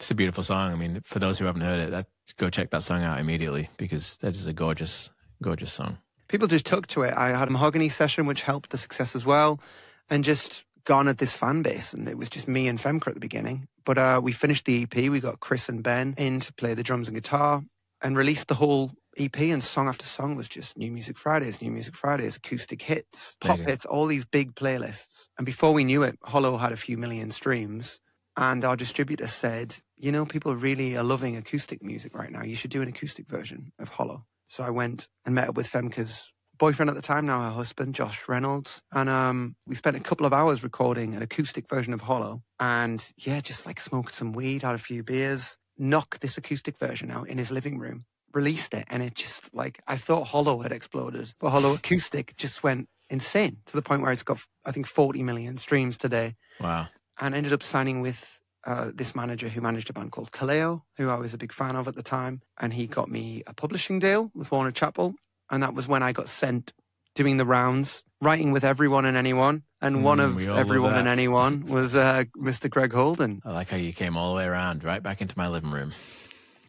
[SPEAKER 2] It's a beautiful song. I mean, for those who haven't heard it, that go check that song out immediately because that is a gorgeous, gorgeous song.
[SPEAKER 1] people just took to it i had a mahogany session which helped the success as well and just garnered this fan base and it was just me and Femke at the beginning but uh, we finished the ep we got chris and ben in to play the drums and guitar and released the whole ep and song after song was just new music fridays new music fridays acoustic hits pop
[SPEAKER 2] Amazing.
[SPEAKER 1] hits all these big playlists and before we knew it hollow had a few million streams and our distributor said you know people really are loving acoustic music right now you should do an acoustic version of hollow so I went and met up with Femke's boyfriend at the time, now her husband, Josh Reynolds. And um, we spent a couple of hours recording an acoustic version of Hollow. And yeah, just like smoked some weed, had a few beers, knocked this acoustic version out in his living room, released it. And it just like, I thought Hollow had exploded, but Hollow Acoustic just went insane to the point where it's got, I think, 40 million streams today
[SPEAKER 2] Wow.
[SPEAKER 1] And ended up signing with uh, this manager who managed a band called Kaleo, who I was a big fan of at the time. And he got me a publishing deal with Warner Chappell. And that was when I got sent doing the rounds, writing with everyone and anyone. And one
[SPEAKER 2] Mm,
[SPEAKER 1] of
[SPEAKER 2] all love
[SPEAKER 1] everyone and anyone was uh, Mr. Greg Holden.
[SPEAKER 2] I like how you came all the way around, right back into my living room.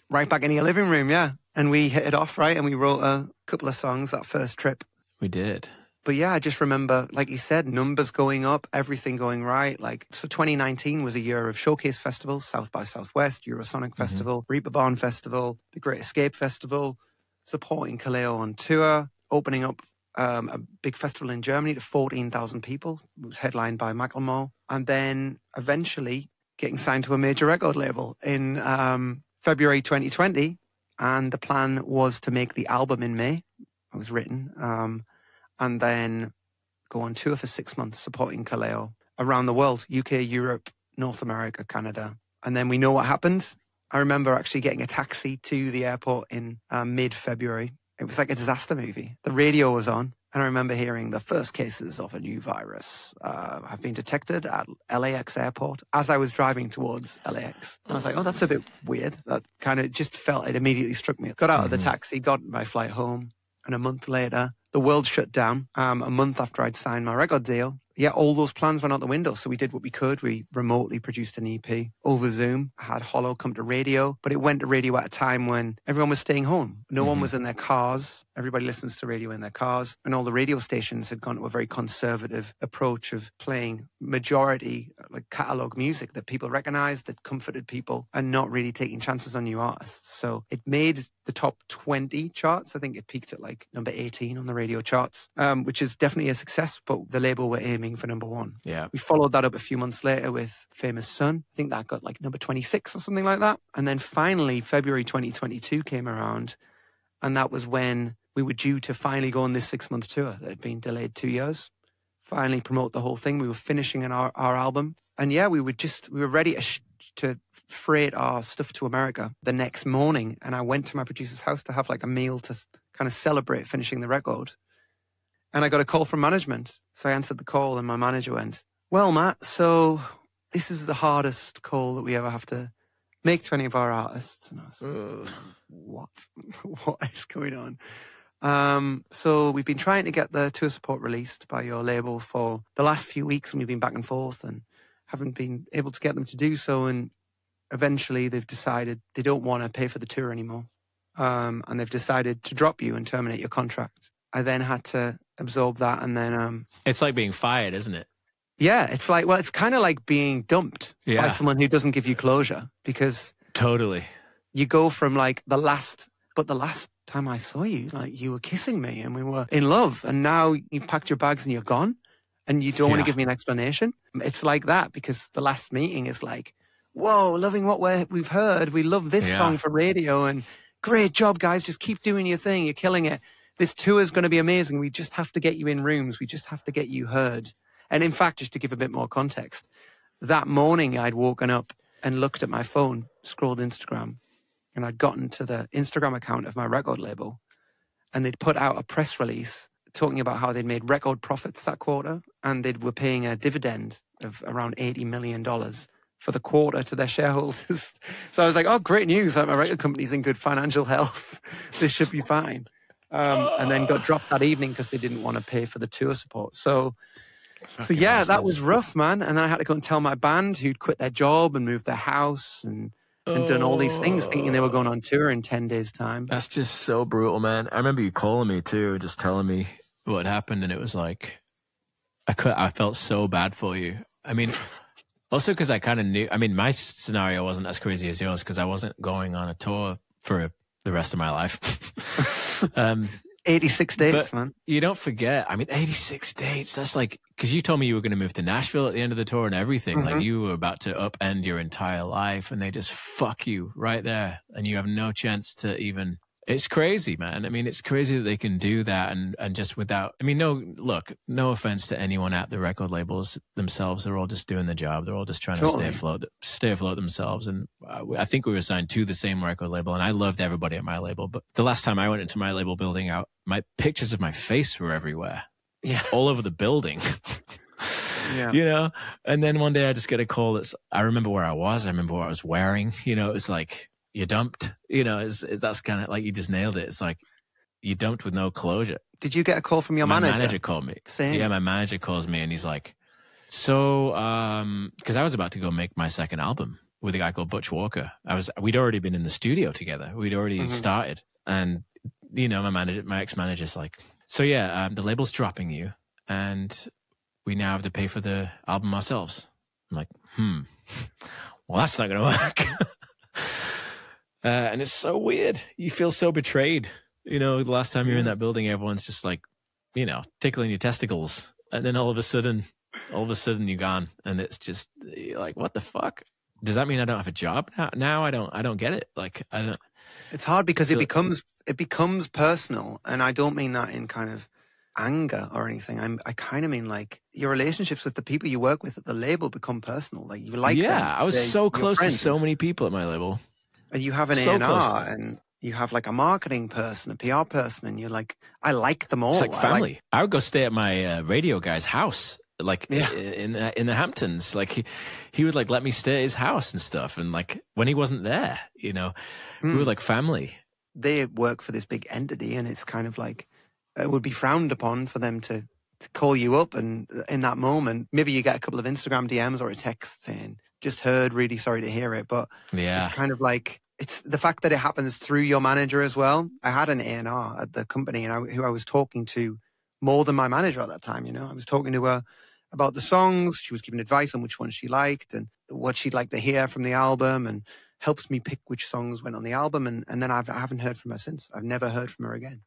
[SPEAKER 1] Right back in your living room, yeah. And we hit it off, right? And we wrote a couple of songs that first trip.
[SPEAKER 2] We did.
[SPEAKER 1] But yeah, I just remember, like you said, numbers going up, everything going right. Like, so 2019 was a year of showcase festivals, South by Southwest, Eurosonic Festival, Reeperbahn Festival, the Great Escape Festival, supporting Kaleo on tour, opening up um, a big festival in Germany to 14,000 people. It was headlined by Macklemore. And then eventually getting signed to a major record label in um, February 2020. And the plan was to make the album in May. It was written. Um, and then go on tour for six months supporting Kaleo around the world UK, Europe, North America, Canada. And then we know what happened. I remember actually getting a taxi to the airport in uh, mid February. It was like a disaster movie. The radio was on. And I remember hearing the first cases of a new virus uh, have been detected at LAX airport as I was driving towards LAX. And I was like, oh, that's a bit weird. That kind of just felt, it immediately struck me. Got out of the
[SPEAKER 2] Mhm.
[SPEAKER 1] taxi, got my flight home. And a month later, the world shut down. Um, a month after I'd signed my record deal, yeah, all those plans went out the window. So we did what we could. We remotely produced an EP over Zoom, I had Hollow come to radio, but it went to radio at a time when everyone was staying home. No one
[SPEAKER 2] Mhm.
[SPEAKER 1] was in their cars. Everybody listens to radio in their cars. And all the radio stations had gone to a very conservative approach of playing majority like catalog music that people recognized, that comforted people, and not really taking chances on new artists. So it made the top 20 charts. I think it peaked at like number 18 on the radio charts, um, which is definitely a success, but the label were aiming for number one.
[SPEAKER 2] Yeah.
[SPEAKER 1] We followed that up a few months later with Famous Son. I think that got like number 26 or something like that. And then finally, February 2022 came around, and that was when we were due to finally go on this six month tour that had been delayed two years. Finally, promote the whole thing. We were finishing an, our, our album. And yeah, we were just, we were ready to, to freight our stuff to America the next morning. And I went to my producer's house to have like a meal to kind of celebrate finishing the record. And I got a call from management. So I answered the call, and my manager went, Well, Matt, so this is the hardest call that we ever have to make to any of our artists. And I was like, What? <laughs> what is going on? Um, so we've been trying to get the tour support released by your label for the last few weeks, and we've been back and forth and haven't been able to get them to do so. And eventually, they've decided they don't want to pay for the tour anymore, um, and they've decided to drop you and terminate your contract. I then had to absorb that, and then um,
[SPEAKER 2] It's like being fired, isn't it?
[SPEAKER 1] yeah, it's like well, it's kind of like being dumped by someone who doesn't give you closure because
[SPEAKER 2] Totally.
[SPEAKER 1] you go from like the last, but the last time I saw you, like you were kissing me and we were in love, and now you've packed your bags and you're gone, and you don't want to give me an explanation. It's like that because the last meeting is like, whoa, loving what we're, we've heard. We love this
[SPEAKER 2] Yeah.
[SPEAKER 1] song for radio, and great job, guys. Just keep doing your thing. You're killing it. This tour is going to be amazing. We just have to get you in rooms. We just have to get you heard. And in fact, just to give a bit more context, that morning I'd woken up and looked at my phone, scrolled Instagram, and I'd gotten to the Instagram account of my record label, and they'd put out a press release talking about how they'd made record profits that quarter, and they were paying a dividend of around eighty million dollars for the quarter to their shareholders. <laughs> so I was like, "Oh, great news! My record company's in good financial health. <laughs> this should be fine." Um, and then got dropped that evening because they didn't want to pay for the tour support. So. So
[SPEAKER 2] Fucking
[SPEAKER 1] yeah, that was rough, man. And then I had to go and tell my band who'd quit their job and moved their house and and done all these things, thinking they were going on tour in ten days' time.
[SPEAKER 2] That's just so brutal, man. I remember you calling me too, just telling me what happened, and it was like, I could, I felt so bad for you. I mean, <laughs> also because I kind of knew. I mean, my scenario wasn't as crazy as yours because I wasn't going on a tour for the rest of my life. <laughs> um,
[SPEAKER 1] Eighty-six dates,
[SPEAKER 2] But-
[SPEAKER 1] man.
[SPEAKER 2] you don't forget. I mean, 86 dates. That's like, because you told me you were going to move to Nashville at the end of the tour and everything. Like, mm-hmm. you were about to upend your entire life and they just fuck you right there. And you have no chance to even. It's crazy, man. I mean, it's crazy that they can do that and, and just without. I mean, no, look, no offense to anyone at the record labels themselves. They're all just doing the job. They're all just trying to stay afloat, stay afloat themselves. And uh, I think we were signed to the same record label and I loved everybody at my label. But the last time I went into my label building out, my pictures of my face were everywhere,
[SPEAKER 1] Yeah,
[SPEAKER 2] all over the building. <laughs>
[SPEAKER 1] yeah.
[SPEAKER 2] you know and then one day i just get a call that's i remember where i was i remember what i was wearing you know it was like you dumped you know it's, it, that's kind of like you just nailed it. It's like you dumped with no closure.
[SPEAKER 1] Did you get a call from your
[SPEAKER 2] my
[SPEAKER 1] manager?
[SPEAKER 2] manager called me.
[SPEAKER 1] Same.
[SPEAKER 2] yeah my manager calls me and he's like so um because i was about to go make my second album with a guy called butch walker. I was we'd already been in the studio together. We'd already
[SPEAKER 1] Mhm.
[SPEAKER 2] started. And you know my manager my ex-manager's like so yeah um, the label's dropping you and we now have to pay for the album ourselves. I'm like hmm. <laughs> Well that's not gonna <laughs> work uh, and it's so weird. You feel so betrayed. You know the last time you're in that building everyone's just like you know tickling your testicles. And then all of a sudden all of a sudden you're gone. And it's just you're like what the fuck? Does that mean i don't have a job now, now i don't i don't get it. Like i don't
[SPEAKER 1] It's hard because it becomes it becomes personal, and I don't mean that in kind of anger or anything. I'm I kind of mean like your relationships with the people you work with at the label become personal. Like you like
[SPEAKER 2] yeah
[SPEAKER 1] them.
[SPEAKER 2] i was
[SPEAKER 1] They're
[SPEAKER 2] so close to so many people at my label
[SPEAKER 1] and you have an
[SPEAKER 2] so
[SPEAKER 1] A&R and you have like a marketing person, a PR person, and you're like, I like them all.
[SPEAKER 2] It's like
[SPEAKER 1] I
[SPEAKER 2] family. I, would go stay at my uh, radio guy's house, like
[SPEAKER 1] Yeah.
[SPEAKER 2] in the, in the Hamptons. Like he, he would like let me stay at his house and stuff. And like when he wasn't there, you know, we
[SPEAKER 1] Hmm.
[SPEAKER 2] were like family.
[SPEAKER 1] they work for this big entity, and it's kind of like it would be frowned upon for them to, to call you up, and in that moment, maybe you get a couple of Instagram DMs or a text saying, "Just heard, really sorry to hear it," but
[SPEAKER 2] Yeah,
[SPEAKER 1] it's kind of like it's the fact that it happens through your manager as well. I had an A&R at the company and I, who I was talking to more than my manager at that time. You know, I was talking to her about the songs. She was giving advice on which ones she liked and what she'd like to hear from the album and helped me pick which songs went on the album. And, and then I've, I haven't heard from her since. I've never heard from her again,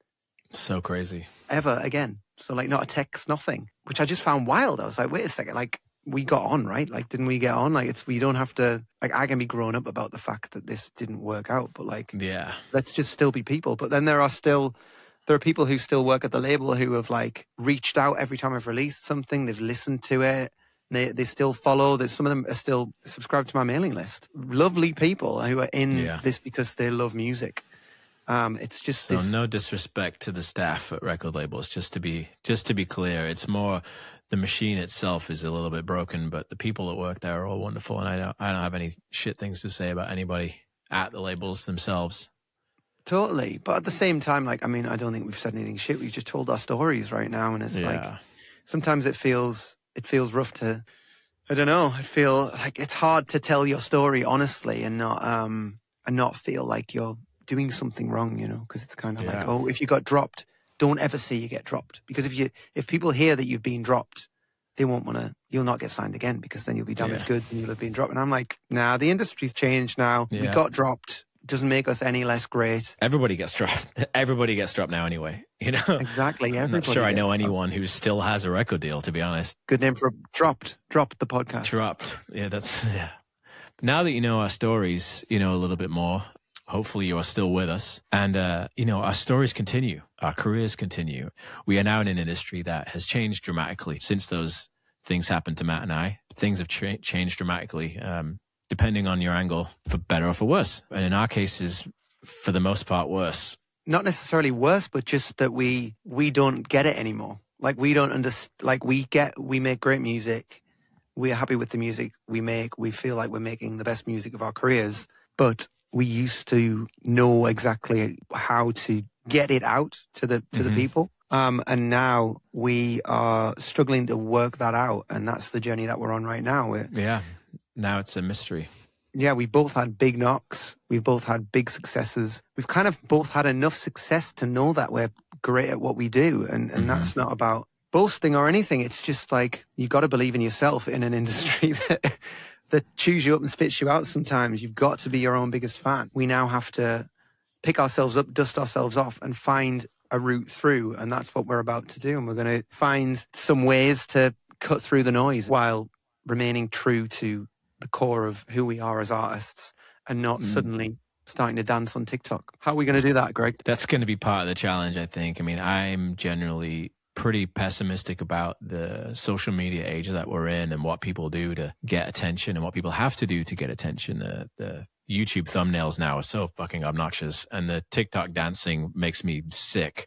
[SPEAKER 2] so crazy.
[SPEAKER 1] ever again. So like not a text, nothing, which I just found wild. I was like, wait a second, like we got on, right? Like, didn't we get on? Like, it's, we don't have to, like, I can be grown up about the fact that this didn't work out, but like,
[SPEAKER 2] Yeah,
[SPEAKER 1] let's just still be people. But then there are still, there are people who still work at the label who have like reached out every time I've released something. They've listened to it. They, they still follow. There's some of them are still subscribed to my mailing list. Lovely people who are in
[SPEAKER 2] Yeah.
[SPEAKER 1] this because they love music. Um, it's just
[SPEAKER 2] so
[SPEAKER 1] this.
[SPEAKER 2] no disrespect to the staff at record labels. Just to be just to be clear, it's more the machine itself is a little bit broken, but the people that work there are all wonderful, and I don't I don't have any shit things to say about anybody at the labels themselves.
[SPEAKER 1] Totally. But at the same time, like, I mean, I don't think we've said anything shit. We've just told our stories right now. And it's like, sometimes it feels, it feels rough to, I don't know. I feel like it's hard to tell your story honestly and not, um, and not feel like you're doing something wrong, you know, because it's kind of like, oh, if you got dropped, don't ever say you get dropped. Because if you, if people hear that you've been dropped, they won't want to, you'll not get signed again because then you'll be damaged
[SPEAKER 2] Yeah.
[SPEAKER 1] goods and you'll have been dropped. And I'm like, nah, the industry's changed now. We got dropped. Doesn't make us any less great.
[SPEAKER 2] Everybody gets dropped. <laughs> Everybody gets dropped now anyway. You know?
[SPEAKER 1] Exactly.
[SPEAKER 2] I'm not sure I know
[SPEAKER 1] dropped.
[SPEAKER 2] anyone who still has a record deal, to be honest.
[SPEAKER 1] Good name for dropped. Dropped the podcast.
[SPEAKER 2] Dropped. Yeah, that's yeah. Now that you know our stories, you know a little bit more. Hopefully you are still with us. And uh, you know, our stories continue. Our careers continue. We are now in an industry that has changed dramatically since those things happened to Matt and I. Things have cha- changed dramatically, um, depending on your angle, for better or for worse. And in our cases, for the most part, worse.
[SPEAKER 1] Not necessarily worse, but just that we we don't get it anymore. Like we don't understand. Like we get we make great music. We're happy with the music we make. We feel like we're making the best music of our careers. But we used to know exactly how to get it out to the to
[SPEAKER 2] Mhm.
[SPEAKER 1] the people. Um, and now we are struggling to work that out, and that's the journey that we're on right now. We're,
[SPEAKER 2] Yeah. Now it's a mystery.
[SPEAKER 1] yeah, we both had big knocks. We've both had big successes. We've kind of both had enough success to know that we're great at what we do. And, and
[SPEAKER 2] Mhm.
[SPEAKER 1] that's not about boasting or anything. It's just like you got to believe in yourself in an <laughs> industry that, that chews you up and spits you out sometimes. You've got to be your own biggest fan. We now have to pick ourselves up, dust ourselves off, and find a route through. And that's what we're about to do. And we're going to find some ways to cut through the noise while remaining true to the core of who we are as artists and not
[SPEAKER 2] Mm.
[SPEAKER 1] suddenly starting to dance on TikTok. How are we going to do that, Greg?
[SPEAKER 2] That's going to be part of the challenge, I think. I mean, I'm generally pretty pessimistic about the social media age that we're in and what people do to get attention and what people have to do to get attention. The, the YouTube thumbnails now are so fucking obnoxious, and the TikTok dancing makes me sick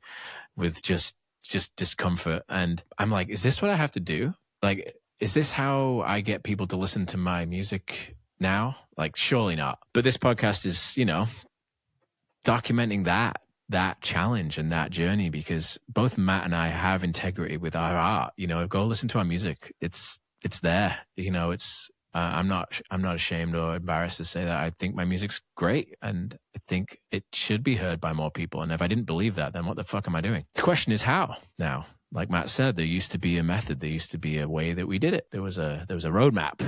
[SPEAKER 2] with just just discomfort. And I'm like, is this what I have to do? Like, is this how I get people to listen to my music now? Like, surely not. But this podcast is, you know, documenting that that challenge and that journey because both Matt and I have integrity with our art. You know, go listen to our music. It's it's there. You know, it's uh, I'm not I'm not ashamed or embarrassed to say that. I think my music's great and I think it should be heard by more people. And if I didn't believe that, then what the fuck am I doing? The question is how now. Like Matt said, there used to be a method. There used to be a way that we did it. There was a there was a roadmap.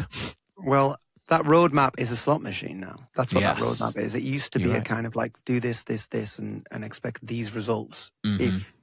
[SPEAKER 1] Well, that roadmap is a slot machine now. That's what that roadmap is. It used to be
[SPEAKER 2] You're
[SPEAKER 1] a
[SPEAKER 2] right.
[SPEAKER 1] kind of like do this, this, this, and, and expect these results
[SPEAKER 2] Mhm.
[SPEAKER 1] if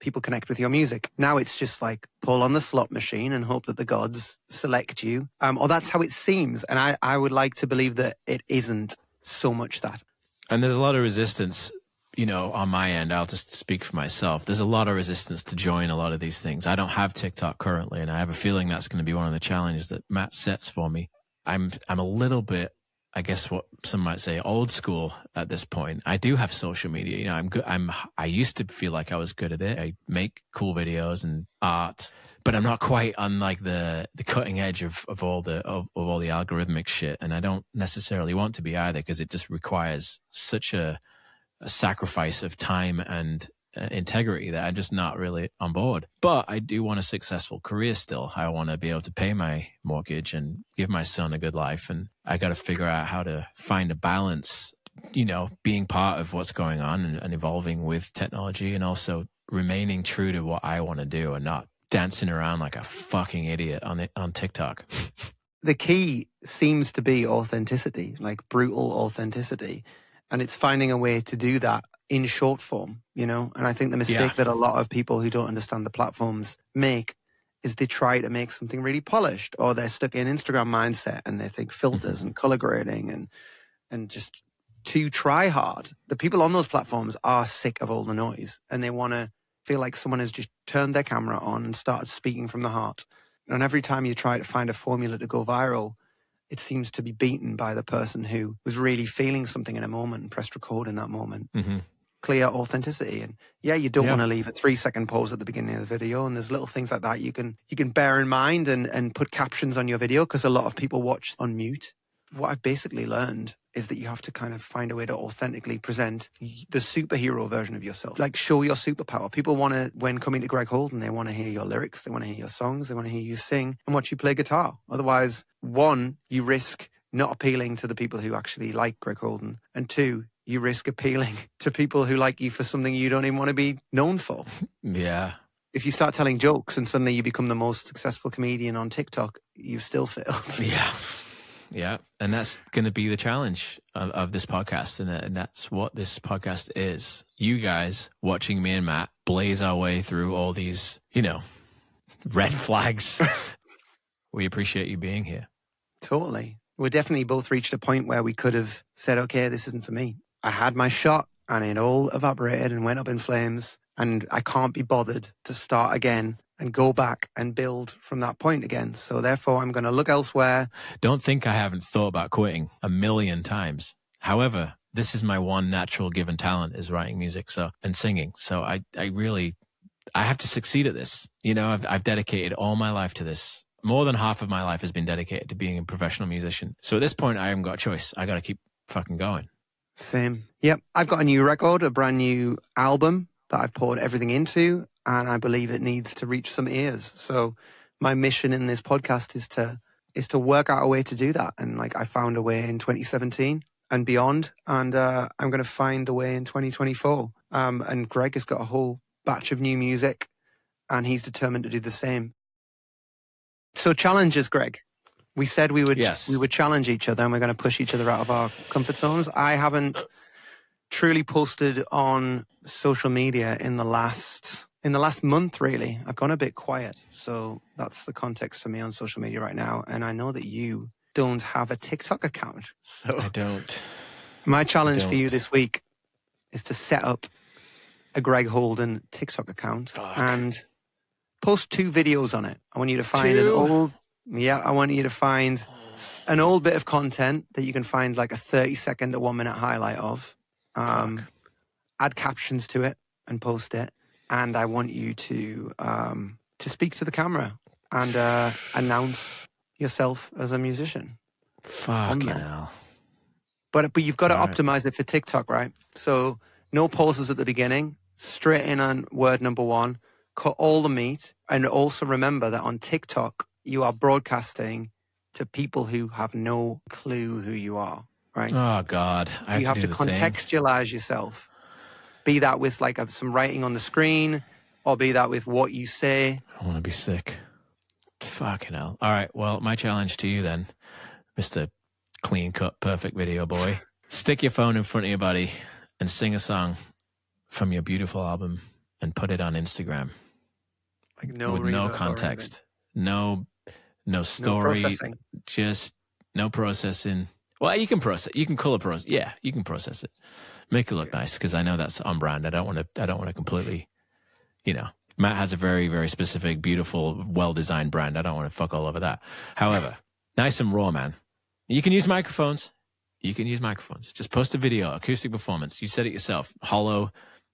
[SPEAKER 1] people connect with your music. Now it's just like pull on the slot machine and hope that the gods select you. Um, or that's how it seems. And I, I would like to believe that it isn't so much that.
[SPEAKER 2] And there's a lot of resistance, you know, on my end. I'll just speak for myself. There's a lot of resistance to join a lot of these things. I don't have TikTok currently, and I have a feeling that's going to be one of the challenges that Matt sets for me. I'm I'm a little bit, I guess, what some might say, old school at this point. I do have social media. You know, I'm good. I'm I used to feel like I was good at it. I make cool videos and art. But I'm not quite on like the, the cutting edge of, of all the of, of all the algorithmic shit, and I don't necessarily want to be either because it just requires such a a sacrifice of time and Uh, integrity that I'm just not really on board. But I do want a successful career still. I want to be able to pay my mortgage and give my son a good life. And I got to figure out how to find a balance, you know, being part of what's going on and, and evolving with technology and also remaining true to what I want to do and not dancing around like a fucking idiot on on TikTok. <laughs>
[SPEAKER 1] the key seems to be authenticity, like brutal authenticity. And it's finding a way to do that in short form, you know? And I think the mistake
[SPEAKER 2] Yeah.
[SPEAKER 1] that a lot of people who don't understand the platforms make is they try to make something really polished or they're stuck in Instagram mindset and they think filters and color grading and and just to try hard. The people on those platforms are sick of all the noise and they want to feel like someone has just turned their camera on and started speaking from the heart. And every time you try to find a formula to go viral, it seems to be beaten by the person who was really feeling something in a moment and pressed record in that moment.
[SPEAKER 2] hmm
[SPEAKER 1] Clear authenticity. And yeah, you don't
[SPEAKER 2] Yeah.
[SPEAKER 1] want to leave a three second pause at the beginning of the video. And there's little things like that you can you can bear in mind and, and put captions on your video because a lot of people watch on mute. What I've basically learned is that you have to kind of find a way to authentically present the superhero version of yourself. Like show your superpower. People want to, when coming to Greg Holden, they want to hear your lyrics, they want to hear your songs, they want to hear you sing and watch you play guitar. Otherwise, one, you risk not appealing to the people who actually like Greg Holden, and two, you risk appealing <laughs> to people who like you for something you don't even want to be known for. <laughs>
[SPEAKER 2] Yeah.
[SPEAKER 1] If you start telling jokes and suddenly you become the most successful comedian on TikTok, you've still failed. <laughs>
[SPEAKER 2] Yeah. Yeah. And that's going to be the challenge of, of this podcast. And, and that's what this podcast is. You guys watching me and Matt blaze our way through all these, you know, red flags. we appreciate you being here.
[SPEAKER 1] Totally. We definitely both reached a point where we could have said, okay, this isn't for me. I had my shot and it all evaporated and went up in flames. And I can't be bothered to start again and go back and build from that point again. So therefore, I'm going to look elsewhere.
[SPEAKER 2] Don't think I haven't thought about quitting a million times. However, this is my one natural given talent is writing music so and singing. So I, I really I have to succeed at this. You know, I've I've dedicated all my life to this. More than half of my life has been dedicated to being a professional musician. So at this point I haven't got a choice. I gotta keep fucking going.
[SPEAKER 1] Same. Yep. I've got a new record, a brand new album that I've poured everything into, and I believe it needs to reach some ears. So my mission in this podcast is to is to work out a way to do that. And like I found a way in 2017 and beyond, and uh, I'm going to find the way in 2024. Um, and Greg has got a whole batch of new music, and he's determined to do the same. So challenges, Greg. We said we would
[SPEAKER 2] Yes.
[SPEAKER 1] we would challenge each other, and we're going to push each other out of our comfort zones. I haven't truly posted on social media in the last in the last month really i've gone a bit quiet so that's the context for me on social media right now and i know that you don't have a tiktok account <laughs> so
[SPEAKER 2] I don't
[SPEAKER 1] my challenge for you this week is to set up a greg holden tiktok account
[SPEAKER 2] Fuck.
[SPEAKER 1] and post two videos on it i want you to find an
[SPEAKER 2] Two?
[SPEAKER 1] old yeah i want you to find an old bit of content that you can find like a 30 second to one minute highlight of um, add captions to it and post it and i want you to um, to speak to the camera and uh, announce yourself as a musician that.
[SPEAKER 2] hell.
[SPEAKER 1] but but you've got to
[SPEAKER 2] All right.
[SPEAKER 1] optimize it for tiktok right so no pauses at the beginning straight in on word number one cut all the meat and also remember that on tiktok you are broadcasting to people who have no clue who you are right
[SPEAKER 2] Oh God. I
[SPEAKER 1] you have to,
[SPEAKER 2] the thing.
[SPEAKER 1] contextualize yourself. Be that with like a, some writing on the screen, or be that with what you say.
[SPEAKER 2] I want to be sick. Fucking hell. All right. Well, my challenge to you then, Mr. Clean cut, perfect video boy. <laughs> Stick your phone in front of your body and sing a song from your beautiful album and put it on Instagram
[SPEAKER 1] Like no
[SPEAKER 2] with no context. No no.
[SPEAKER 1] No
[SPEAKER 2] story.
[SPEAKER 1] processing.
[SPEAKER 2] just no processing. Well, you can process. You can color process. Yeah, you can process it. Make it look nice because I know that's on brand. I don't want to. I don't want to completely. You know, Matt has a very very specific, beautiful, well designed brand. I don't want to fuck all over that. However, <laughs> nice and raw, man. You can use microphones. You can use microphones. Just post a video, acoustic performance. You said it yourself. Hollow,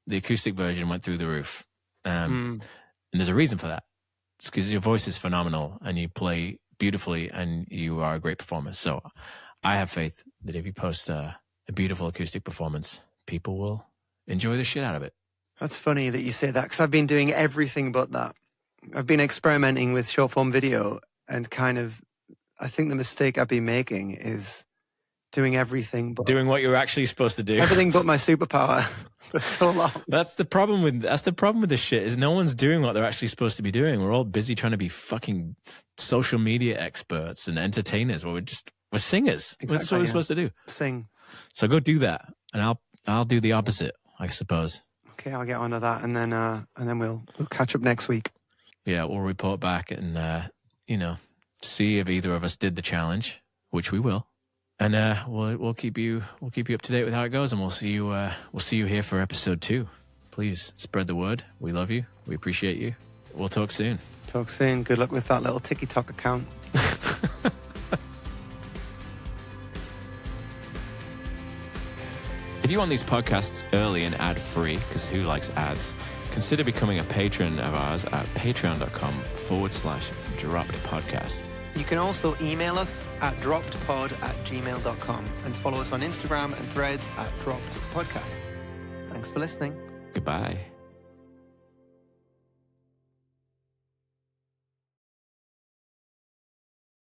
[SPEAKER 2] the acoustic version went through the roof. Um,
[SPEAKER 1] Mm,
[SPEAKER 2] and there's a reason for that. Because your voice is phenomenal and you play beautifully and you are a great performer. So I have faith that if you post a, a beautiful acoustic performance, people will enjoy the shit out of it.
[SPEAKER 1] that's funny that you say that because I've been doing everything but that. I've been experimenting with short form video and kind of. I think the mistake I've been making is doing everything but
[SPEAKER 2] Doing what you're actually supposed to do.
[SPEAKER 1] everything but my <laughs> superpower for so long.
[SPEAKER 2] That's the problem with that's the problem with this shit is no one's doing what they're actually supposed to be doing. We're all busy trying to be fucking social media experts and entertainers. Well, we're just we're singers. That's
[SPEAKER 1] Exactly,
[SPEAKER 2] what we're
[SPEAKER 1] yeah.
[SPEAKER 2] supposed to do.
[SPEAKER 1] Sing.
[SPEAKER 2] So go do that, and I'll I'll do the opposite, I suppose.
[SPEAKER 1] Okay, I'll get onto that, and then uh, and then we'll we'll catch up next week.
[SPEAKER 2] yeah, we'll report back and uh, you know see if either of us did the challenge, which we will, and uh, we'll we'll keep you we'll keep you up to date with how it goes, and we'll see you uh, we'll see you here for episode two. Please spread the word. We love you. We appreciate you. We'll talk soon.
[SPEAKER 1] Talk soon. Good luck with that little TikTok account. <laughs>
[SPEAKER 2] If you want these podcasts early and ad free, because who likes ads? Consider becoming a patron of ours at patreon.com forward slash dropped podcast.
[SPEAKER 1] You can also email us at droppedpod at gmail.com and follow us on Instagram and threads at dropped podcast. Thanks for listening.
[SPEAKER 2] Goodbye.